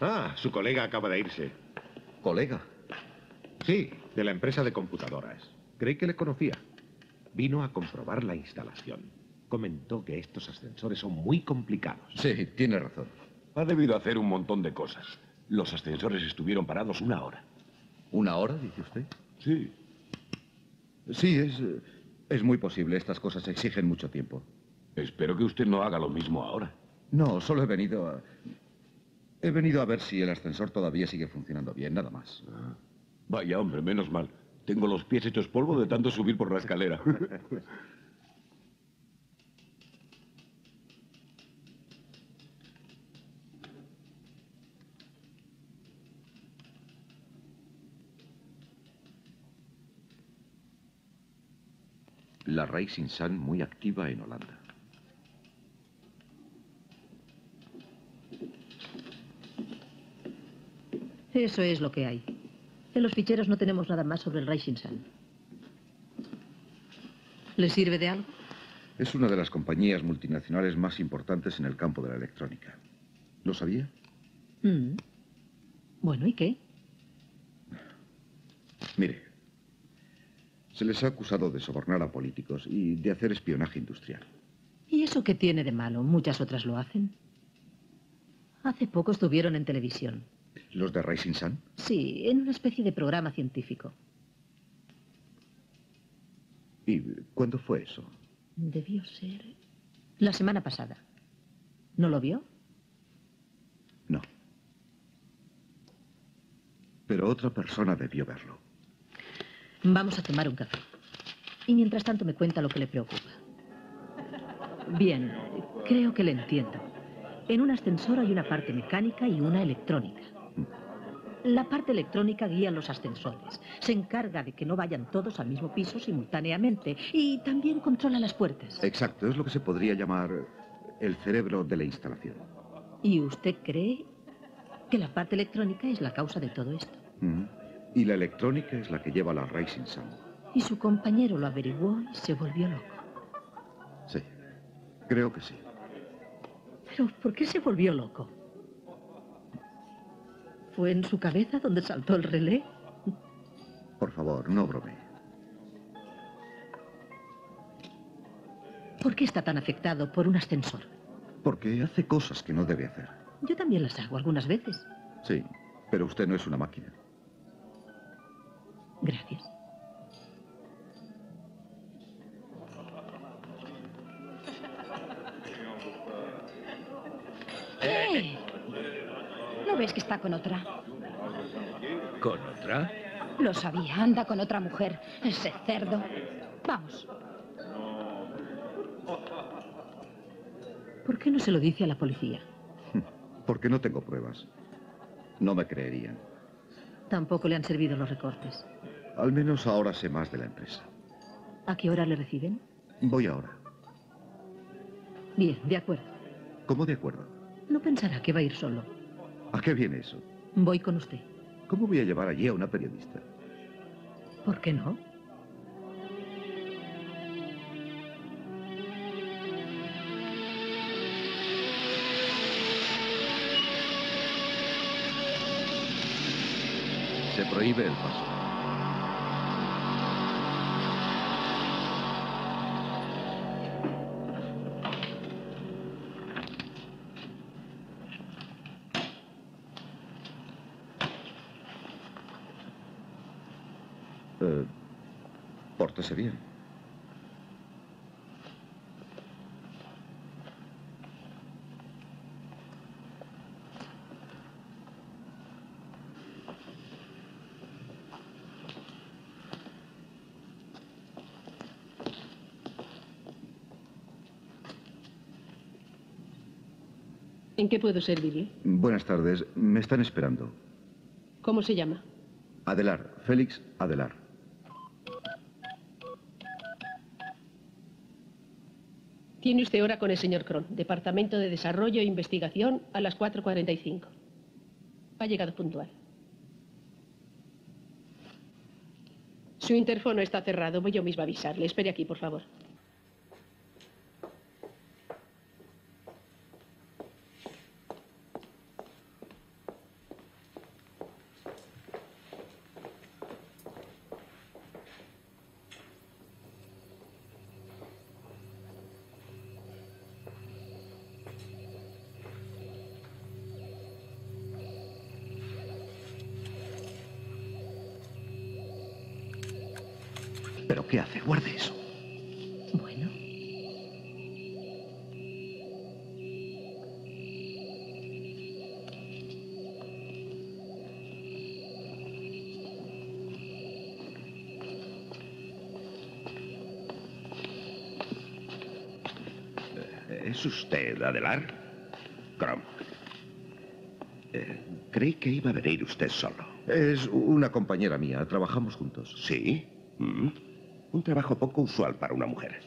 Ah, su colega acaba de irse. ¿Colega? Sí, de la empresa de computadoras. Creí que le conocía. Vino a comprobar la instalación. Comentó que estos ascensores son muy complicados. Sí, tiene razón. Ha debido hacer un montón de cosas. Los ascensores estuvieron parados una hora. ¿Una hora, dice usted? Sí. Sí, es, es muy posible. Estas cosas exigen mucho tiempo. Espero que usted no haga lo mismo ahora. No, solo he venido a... He venido a ver si el ascensor todavía sigue funcionando bien, nada más. Ah. Vaya, hombre, menos mal. Tengo los pies hechos polvo de tanto subir por la escalera. La Racing Sun muy activa en Holanda. Eso es lo que hay. En los ficheros no tenemos nada más sobre el Rising Sun. ¿Le sirve de algo? Es una de las compañías multinacionales más importantes en el campo de la electrónica. ¿Lo sabía? Mm. Bueno, ¿y qué? Mire, se les ha acusado de sobornar a políticos y de hacer espionaje industrial. ¿Y eso qué tiene de malo? Muchas otras lo hacen. Hace poco estuvieron en televisión. ¿Los de Rising Sun? Sí, en una especie de programa científico. ¿Y cuándo fue eso? Debió ser la semana pasada. ¿No lo vio? No. Pero otra persona debió verlo. Vamos a tomar un café. Y mientras tanto me cuenta lo que le preocupa. Bien, creo que le entiendo. En un ascensor hay una parte mecánica y una electrónica. La parte electrónica guía los ascensores. Se encarga de que no vayan todos al mismo piso simultáneamente y también controla las puertas. Exacto, es lo que se podría llamar el cerebro de la instalación. ¿Y usted cree que la parte electrónica es la causa de todo esto? Mm. Y la electrónica es la que lleva la Rising Sun. Y su compañero lo averiguó y se volvió loco. Sí, creo que sí. Pero ¿por qué se volvió loco? ¿Fue en su cabeza donde saltó el relé? Por favor, no bromee. ¿Por qué está tan afectado por un ascensor? Porque hace cosas que no debe hacer. Yo también las hago algunas veces. Sí, pero usted no es una máquina. Gracias. ¡Eh! ¿No ves que está con otra? ¿Con otra? Lo sabía, anda con otra mujer. Ese cerdo. Vamos. ¿Por qué no se lo dice a la policía? Porque no tengo pruebas. No me creerían. Tampoco le han servido los recortes. Al menos ahora sé más de la empresa. ¿A qué hora le reciben? Voy ahora. Bien, de acuerdo. ¿Cómo de acuerdo? No pensará que va a ir solo. ¿A qué viene eso? Voy con usted. ¿Cómo voy a llevar allí a una periodista? ¿Por qué no? Se prohíbe el paso. Bien. ¿En qué puedo servirle? Buenas tardes. Me están esperando. ¿Cómo se llama? Adelar. Félix Adelar. Tiene usted hora con el señor Cron, Departamento de Desarrollo e Investigación, a las 4.45. Ha llegado puntual. Su interfono está cerrado. Voy yo mismo a avisarle. Espere aquí, por favor. ¿Es usted Adelar? Crom. Eh, creí que iba a venir usted solo. Es una compañera mía. Trabajamos juntos. ¿Sí? Mm. Un trabajo poco usual para una mujer.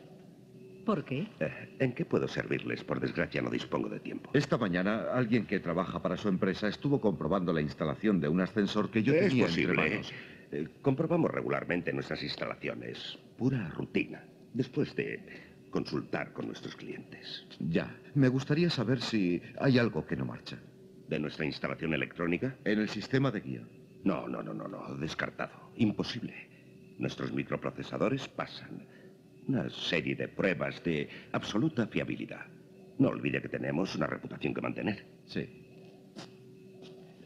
¿Por qué? Eh, ¿En qué puedo servirles? Por desgracia no dispongo de tiempo. Esta mañana alguien que trabaja para su empresa estuvo comprobando la instalación de un ascensor que yo es tenía posible. entre manos. Eh, comprobamos regularmente nuestras instalaciones. Pura rutina. Después de consultar con nuestros clientes. Ya. Me gustaría saber si hay algo que no marcha. ¿De nuestra instalación electrónica? En el sistema de guía. No, no, no, no, no. Descartado. Imposible. Nuestros microprocesadores pasan una serie de pruebas de absoluta fiabilidad. No olvide que tenemos una reputación que mantener. Sí.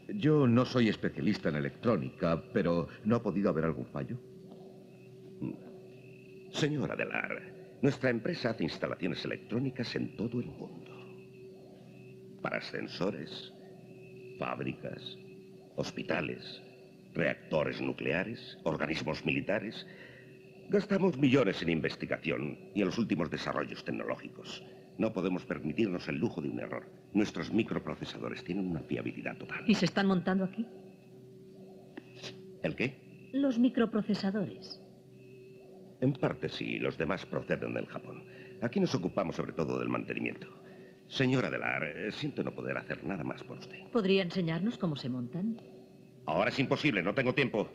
Yo no soy especialista en electrónica, pero ¿no ha podido haber algún fallo? Señora Delar, nuestra empresa hace instalaciones electrónicas en todo el mundo. Para ascensores, fábricas, hospitales, reactores nucleares, organismos militares. Gastamos millones en investigación y en los últimos desarrollos tecnológicos. No podemos permitirnos el lujo de un error. Nuestros microprocesadores tienen una fiabilidad total. ¿Y se están montando aquí? ¿El qué? Los microprocesadores. En parte sí, los demás proceden del Japón. Aquí nos ocupamos sobre todo del mantenimiento. Señora Delar, eh, siento no poder hacer nada más por usted. ¿Podría enseñarnos cómo se montan? Ahora es imposible, no tengo tiempo.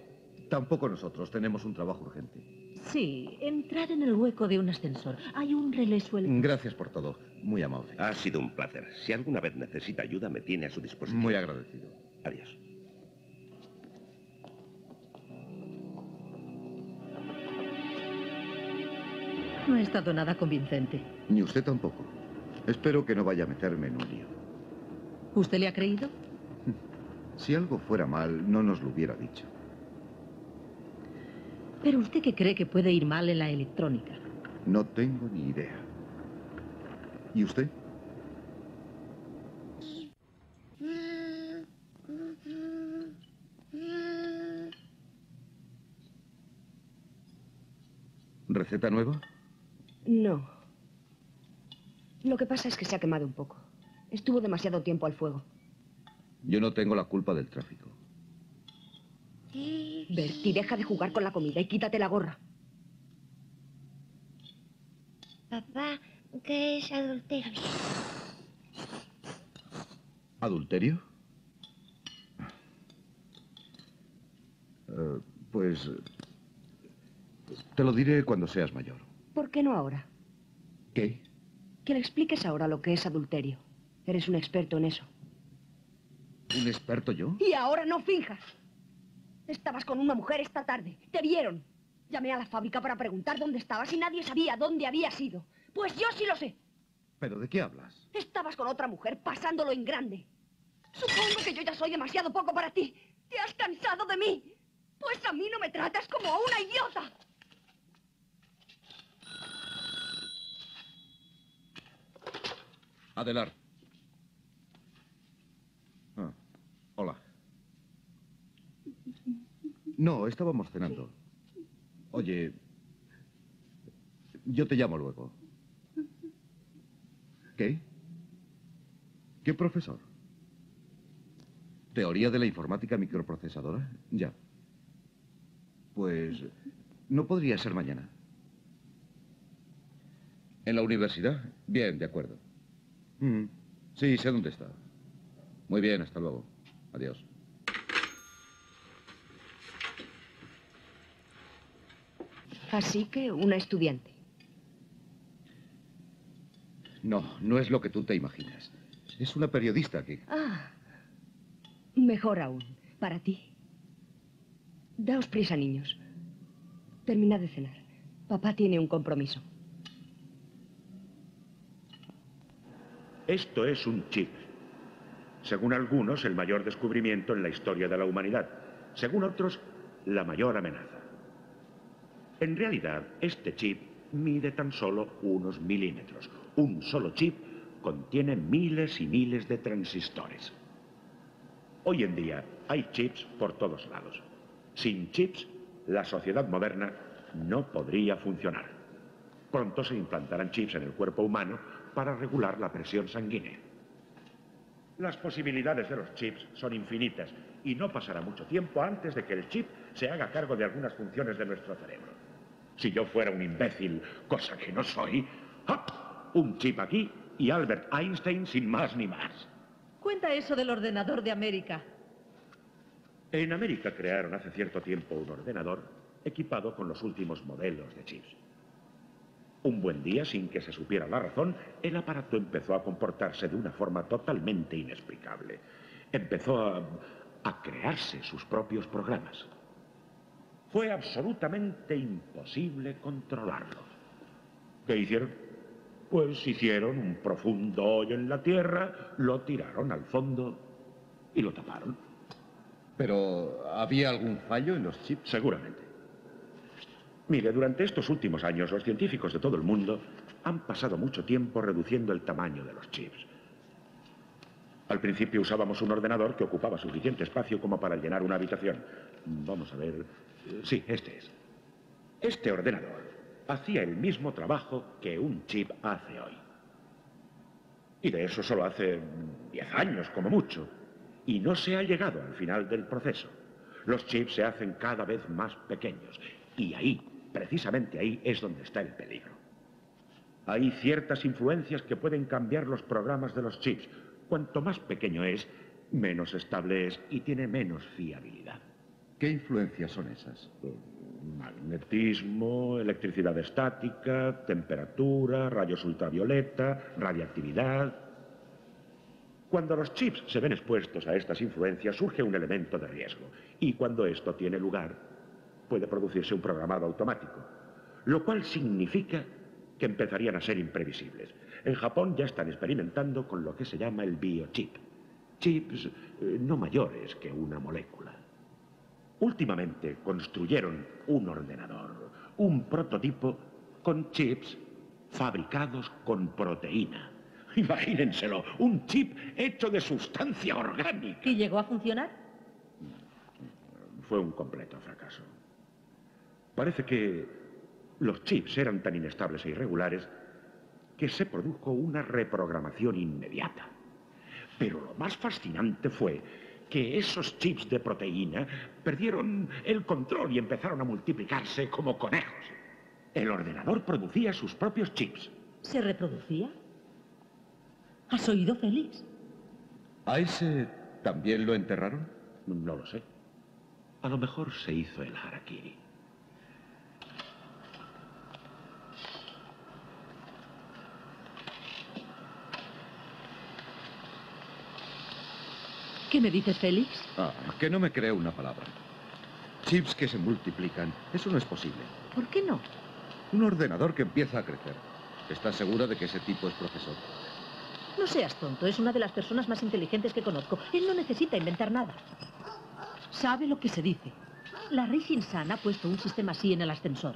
Tampoco nosotros, tenemos un trabajo urgente. Sí, entrar en el hueco de un ascensor. Hay un relé suelto. Gracias por todo, muy amable. Ha sido un placer. Si alguna vez necesita ayuda, me tiene a su disposición. Muy agradecido. Adiós. No ha estado nada convincente. Ni usted tampoco. Espero que no vaya a meterme en un lío. ¿Usted le ha creído? Si algo fuera mal, no nos lo hubiera dicho. Pero usted qué cree que puede ir mal en la electrónica? No tengo ni idea. ¿Y usted? ¿Receta nueva? No. Lo que pasa es que se ha quemado un poco. Estuvo demasiado tiempo al fuego. Yo no tengo la culpa del tráfico. Bertie, deja de jugar con la comida y quítate la gorra. Papá, ¿qué es adulterio? ¿Adulterio? Eh, pues... Te lo diré cuando seas mayor. ¿Por qué no ahora? ¿Qué? Que le expliques ahora lo que es adulterio. Eres un experto en eso. ¿Un experto yo? Y ahora no finjas. Estabas con una mujer esta tarde. Te vieron. Llamé a la fábrica para preguntar dónde estabas y nadie sabía dónde habías ido. Pues yo sí lo sé. ¿Pero de qué hablas? Estabas con otra mujer pasándolo en grande. Supongo que yo ya soy demasiado poco para ti. Te has cansado de mí. Pues a mí no me tratas como a una idiota. Adelar. Ah, hola. No, estábamos cenando. Oye, yo te llamo luego. ¿Qué? ¿Qué profesor? ¿Teoría de la informática microprocesadora? Ya. Pues no podría ser mañana. ¿En la universidad? Bien, de acuerdo. Mm, Sí, sé dónde está. Muy bien, hasta luego. Adiós. Así que una estudiante. No, no es lo que tú te imaginas. Es una periodista que... Ah, mejor aún, para ti. Daos prisa, niños. Terminad de cenar. Papá tiene un compromiso. Esto es un chip. Según algunos, el mayor descubrimiento en la historia de la humanidad. Según otros, la mayor amenaza. En realidad, este chip mide tan solo unos milímetros. Un solo chip contiene miles y miles de transistores. Hoy en día hay chips por todos lados. Sin chips, la sociedad moderna no podría funcionar. Pronto se implantarán chips en el cuerpo humano para regular la presión sanguínea. Las posibilidades de los chips son infinitas y no pasará mucho tiempo antes de que el chip se haga cargo de algunas funciones de nuestro cerebro. Si yo fuera un imbécil, cosa que no soy, ¡hop! un chip aquí y Albert Einstein sin más ni más. Cuenta eso del ordenador de América. En América crearon hace cierto tiempo un ordenador equipado con los últimos modelos de chips. Un buen día, sin que se supiera la razón, el aparato empezó a comportarse de una forma totalmente inexplicable. Empezó a, a crearse sus propios programas. Fue absolutamente imposible controlarlo. ¿Qué hicieron? Pues hicieron un profundo hoyo en la tierra, lo tiraron al fondo y lo taparon. ¿Pero había algún fallo en los chips? Seguramente. Mire, durante estos últimos años los científicos de todo el mundo han pasado mucho tiempo reduciendo el tamaño de los chips. Al principio usábamos un ordenador que ocupaba suficiente espacio como para llenar una habitación. Vamos a ver. Sí, este es. Este ordenador hacía el mismo trabajo que un chip hace hoy. Y de eso solo hace 10 años, como mucho. Y no se ha llegado al final del proceso. Los chips se hacen cada vez más pequeños. Y ahí, precisamente ahí, es donde está el peligro. Hay ciertas influencias que pueden cambiar los programas de los chips. Cuanto más pequeño es, menos estable es y tiene menos fiabilidad. ¿Qué influencias son esas? Magnetismo, electricidad estática, temperatura, rayos ultravioleta, radiactividad. Cuando los chips se ven expuestos a estas influencias surge un elemento de riesgo y cuando esto tiene lugar puede producirse un programado automático, lo cual significa que empezarían a ser imprevisibles. En Japón ya están experimentando con lo que se llama el biochip, chips eh, no mayores que una molécula. Últimamente construyeron un ordenador, un prototipo con chips fabricados con proteína. Imagínenselo, un chip hecho de sustancia orgánica. ¿Y llegó a funcionar? Fue un completo fracaso. Parece que los chips eran tan inestables e irregulares que se produjo una reprogramación inmediata. Pero lo más fascinante fue que esos chips de proteína perdieron el control y empezaron a multiplicarse como conejos. El ordenador producía sus propios chips. ¿Se reproducía? ¿Has oído, Félix? ¿A ese también lo enterraron? No lo sé. A lo mejor se hizo el harakiri. ¿Qué me dices, Félix? Ah, que no me creo una palabra. Chips que se multiplican. Eso no es posible. ¿Por qué no? Un ordenador que empieza a crecer. ¿Estás segura de que ese tipo es profesor? No seas tonto, es una de las personas más inteligentes que conozco. Él no necesita inventar nada. Sabe lo que se dice. La Rising Sun ha puesto un sistema así en el ascensor.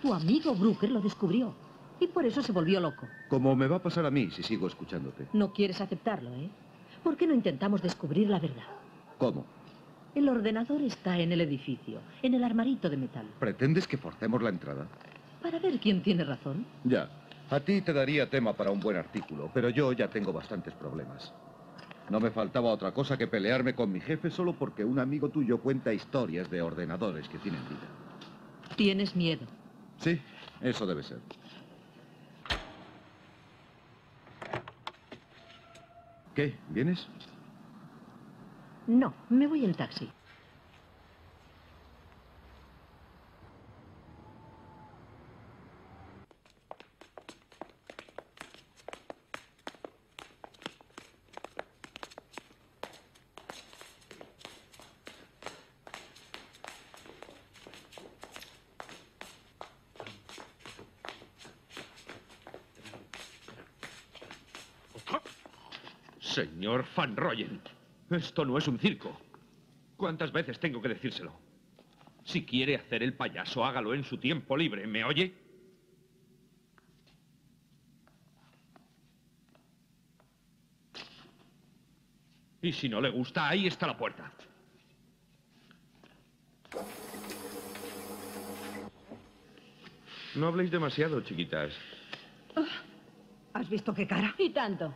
Tu amigo Brooker lo descubrió. Y por eso se volvió loco. Como me va a pasar a mí si sigo escuchándote. No quieres aceptarlo, ¿eh? ¿Por qué no intentamos descubrir la verdad? ¿Cómo? El ordenador está en el edificio, en el armarito de metal. ¿Pretendes que forcemos la entrada? Para ver quién tiene razón. Ya. A ti te daría tema para un buen artículo, pero yo ya tengo bastantes problemas. No me faltaba otra cosa que pelearme con mi jefe solo porque un amigo tuyo cuenta historias de ordenadores que tienen vida. Tienes miedo. Sí, eso debe ser. ¿Qué? ¿Vienes? No, me voy en taxi. Señor Van Royen, esto no es un circo. ¿Cuántas veces tengo que decírselo? Si quiere hacer el payaso, hágalo en su tiempo libre, ¿me oye? Y si no le gusta, ahí está la puerta. No habléis demasiado, chiquitas. ¿Has visto qué cara? Y tanto.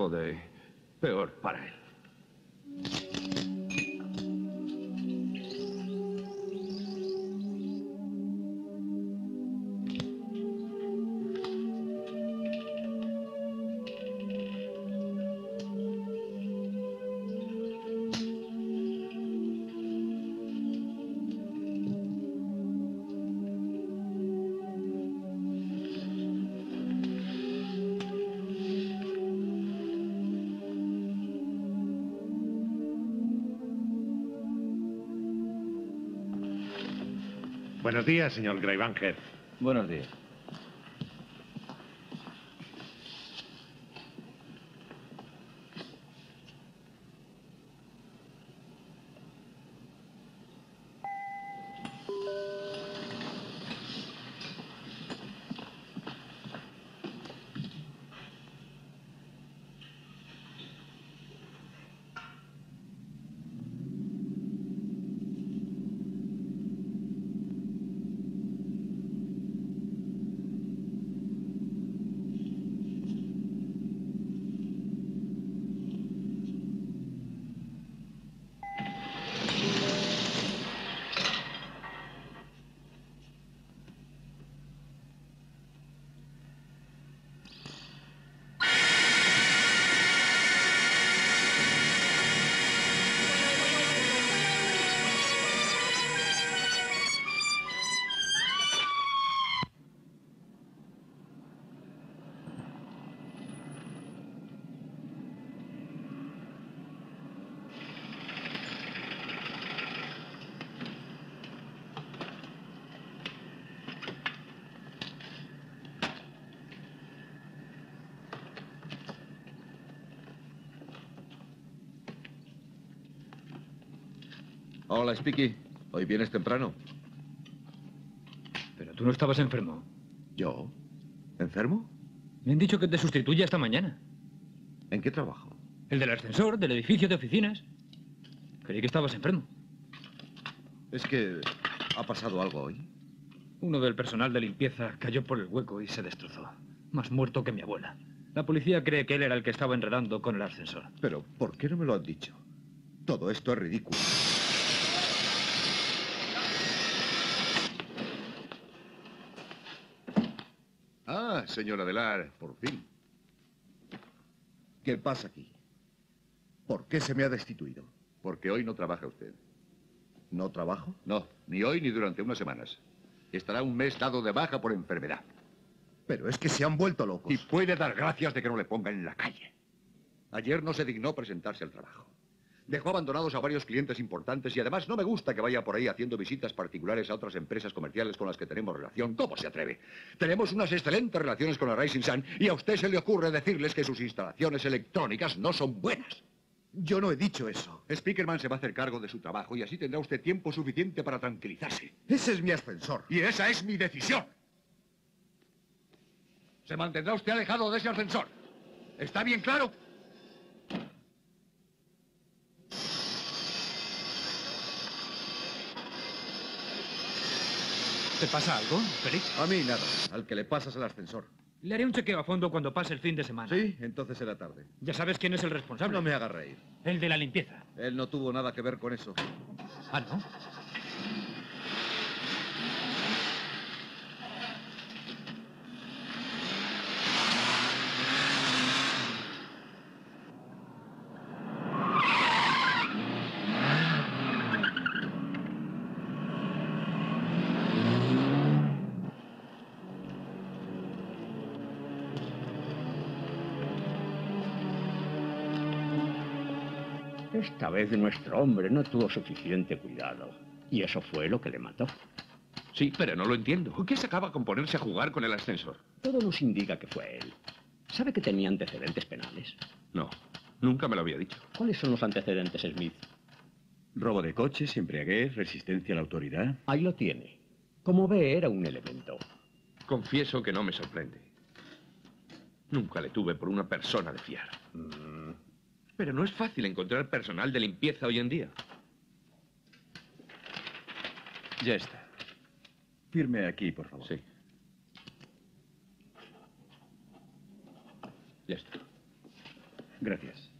Hijo de... Peor para él. Buenos días, señor Greivanger. Buenos días. Hola, Spiky. ¿Hoy vienes temprano? Pero tú no estabas enfermo. ¿Yo? ¿Enfermo? Me han dicho que te sustituya esta mañana. ¿En qué trabajo? El del ascensor, del edificio de oficinas. Creí que estabas enfermo. Es que ha pasado algo hoy. Uno del personal de limpieza cayó por el hueco y se destrozó. Más muerto que mi abuela. La policía cree que él era el que estaba enredando con el ascensor. Pero, ¿por qué no me lo han dicho? Todo esto es ridículo. Ah, señora Delar, por fin. ¿Qué pasa aquí? ¿Por qué se me ha destituido? Porque hoy no trabaja usted. ¿No trabajo? No, ni hoy ni durante unas semanas. Estará un mes dado de baja por enfermedad. Pero es que se han vuelto locos. Y puede dar gracias de que no le pongan en la calle. Ayer no se dignó presentarse al trabajo. Dejó abandonados a varios clientes importantes y además no me gusta que vaya por ahí haciendo visitas particulares a otras empresas comerciales con las que tenemos relación. ¿Cómo se atreve? Tenemos unas excelentes relaciones con la Rising Sun y a usted se le ocurre decirles que sus instalaciones electrónicas no son buenas. Yo no he dicho eso. Speakerman se va a hacer cargo de su trabajo y así tendrá usted tiempo suficiente para tranquilizarse. Ese es mi ascensor. Y esa es mi decisión. Se mantendrá usted alejado de ese ascensor. ¿Está bien claro? ¿Te pasa algo, Félix? A mí nada. Al que le pasas el ascensor. Le haré un chequeo a fondo cuando pase el fin de semana. Sí, entonces será tarde. Ya sabes quién es el responsable. No me haga reír. El de la limpieza. Él no tuvo nada que ver con eso. Ah, ¿no? Esta vez nuestro hombre no tuvo suficiente cuidado. Y eso fue lo que le mató. Sí, pero no lo entiendo. ¿Qué se acaba con ponerse a jugar con el ascensor? Todo nos indica que fue él. ¿Sabe que tenía antecedentes penales? No, nunca me lo había dicho. ¿Cuáles son los antecedentes, Smith? Robo de coches, embriaguez, resistencia a la autoridad. Ahí lo tiene. Como ve, era un elemento. Confieso que no me sorprende. Nunca le tuve por una persona de fiar. Mm. Pero no es fácil encontrar personal de limpieza hoy en día. Ya está. Firme aquí, por favor. Sí. Ya está. Gracias.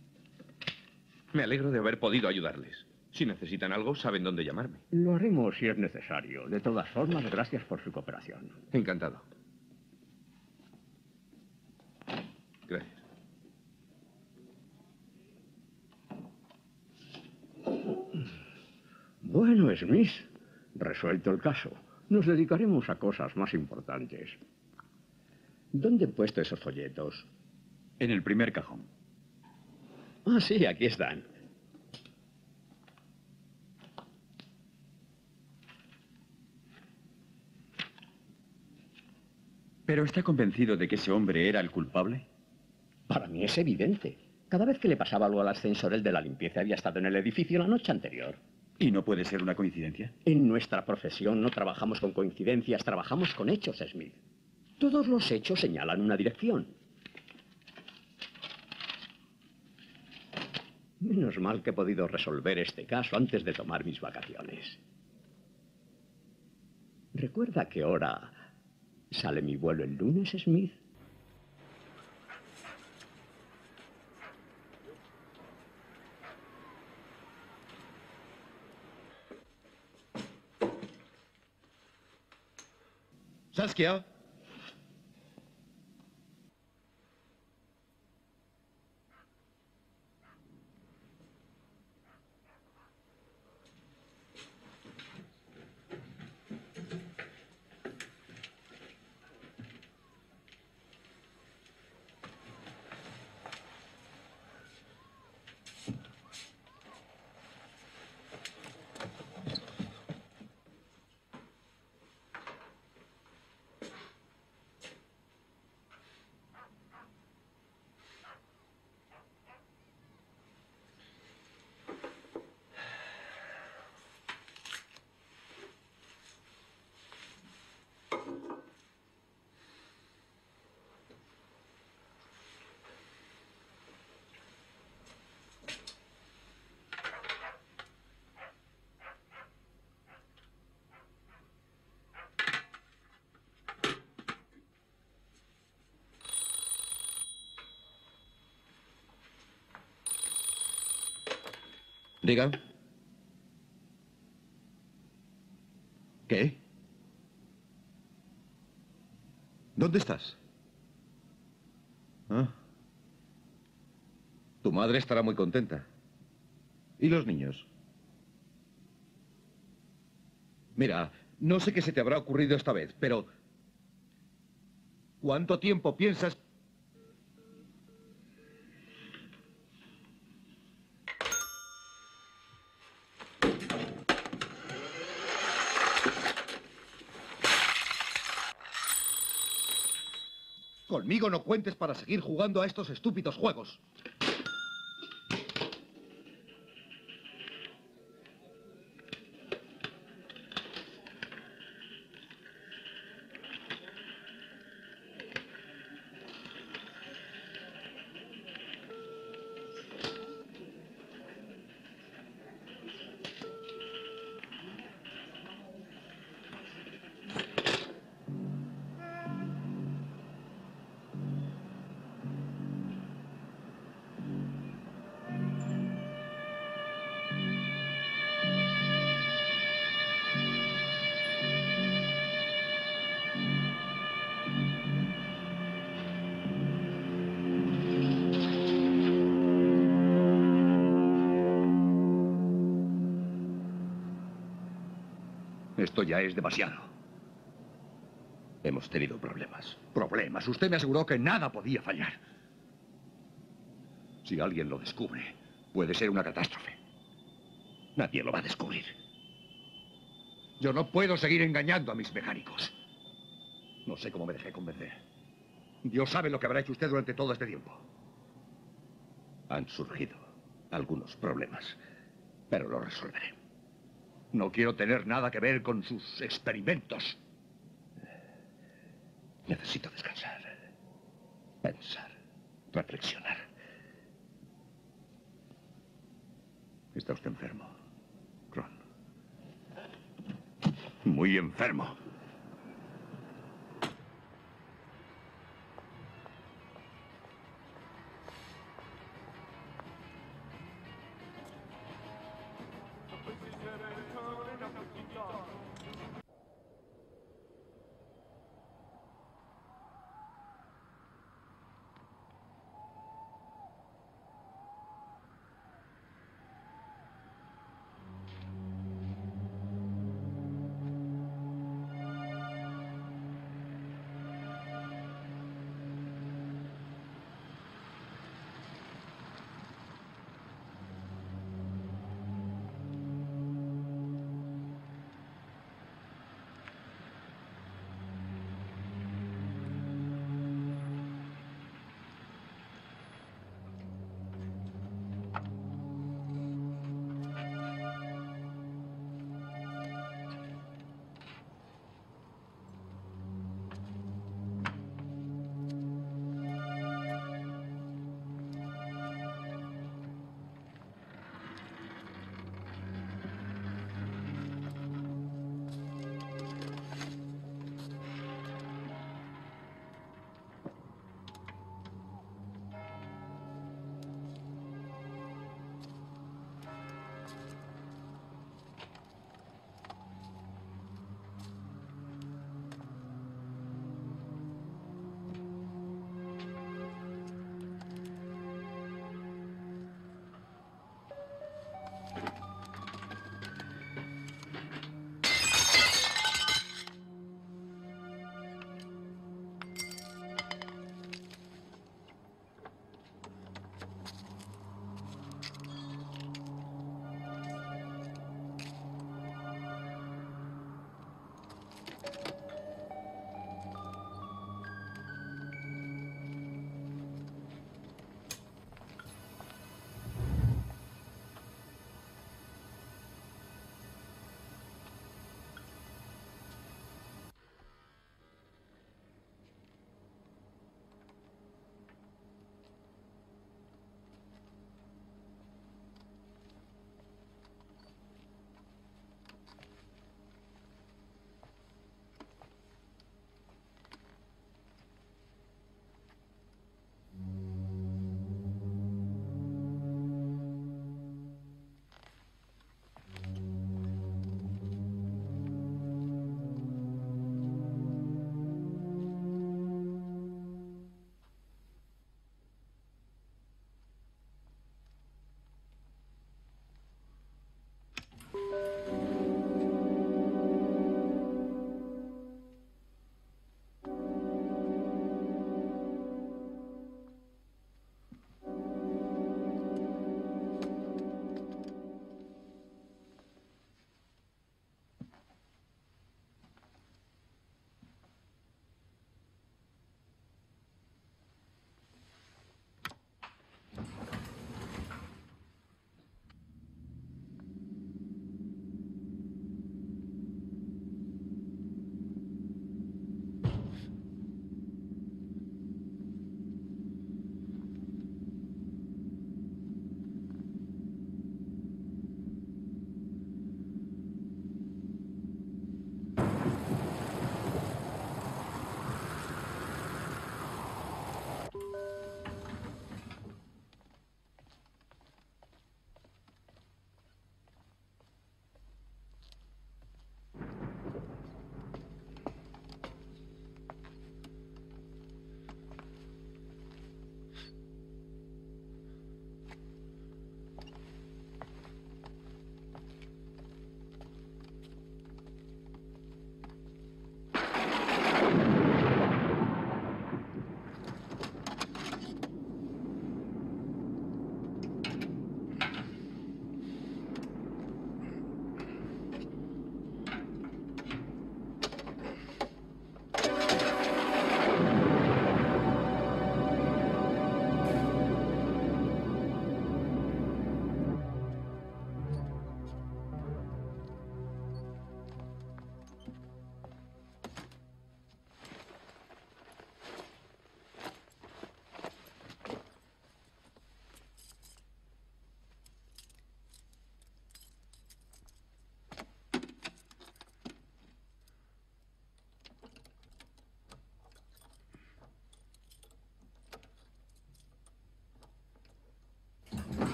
Me alegro de haber podido ayudarles. Si necesitan algo, saben dónde llamarme. Lo haremos si es necesario. De todas formas, gracias por su cooperación. Encantado. Gracias. Bueno, Smith, resuelto el caso. Nos dedicaremos a cosas más importantes. ¿Dónde he puesto esos folletos? En el primer cajón. Ah, sí, aquí están. ¿Pero está convencido de que ese hombre era el culpable? Para mí es evidente. Cada vez que le pasaba algo al ascensor, el de la limpieza había estado en el edificio la noche anterior. ¿Y no puede ser una coincidencia? En nuestra profesión no trabajamos con coincidencias, trabajamos con hechos, Smith. Todos los hechos señalan una dirección. Menos mal que he podido resolver este caso antes de tomar mis vacaciones. ¿Recuerda qué hora sale mi vuelo el lunes, Smith? Saskia. Diga. ¿Qué? ¿Dónde estás? Ah. Tu madre estará muy contenta. ¿Y los niños? Mira, no sé qué se te habrá ocurrido esta vez, pero... ¿Cuánto tiempo piensas No cuentes para seguir jugando a estos estúpidos juegos. Ya es demasiado. Hemos tenido problemas. Problemas. Usted me aseguró que nada podía fallar. Si alguien lo descubre, puede ser una catástrofe. Nadie lo va a descubrir. Yo no puedo seguir engañando a mis mecánicos. No sé cómo me dejé convencer. Dios sabe lo que habrá hecho usted durante todo este tiempo. Han surgido algunos problemas, pero lo resolveré. No quiero tener nada que ver con sus experimentos. Necesito descansar, pensar, reflexionar. Está usted enfermo, Ron. Muy enfermo.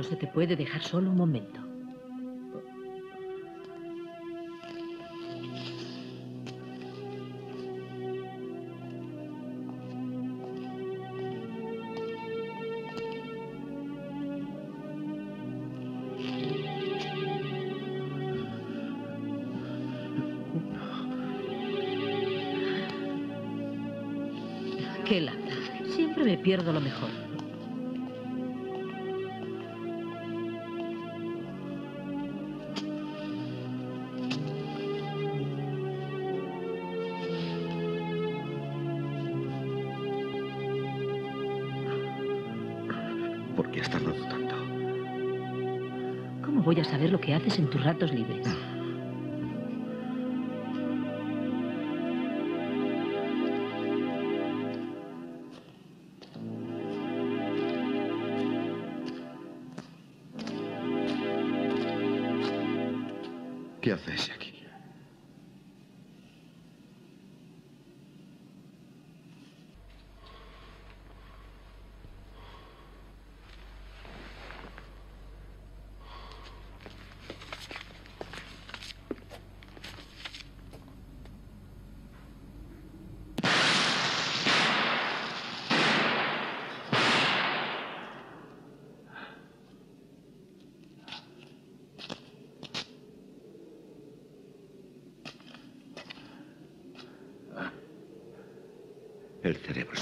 No se te puede dejar solo un momento. Siempre me pierdo lo mejor. Lo que haces en tus ratos libres? El cerebro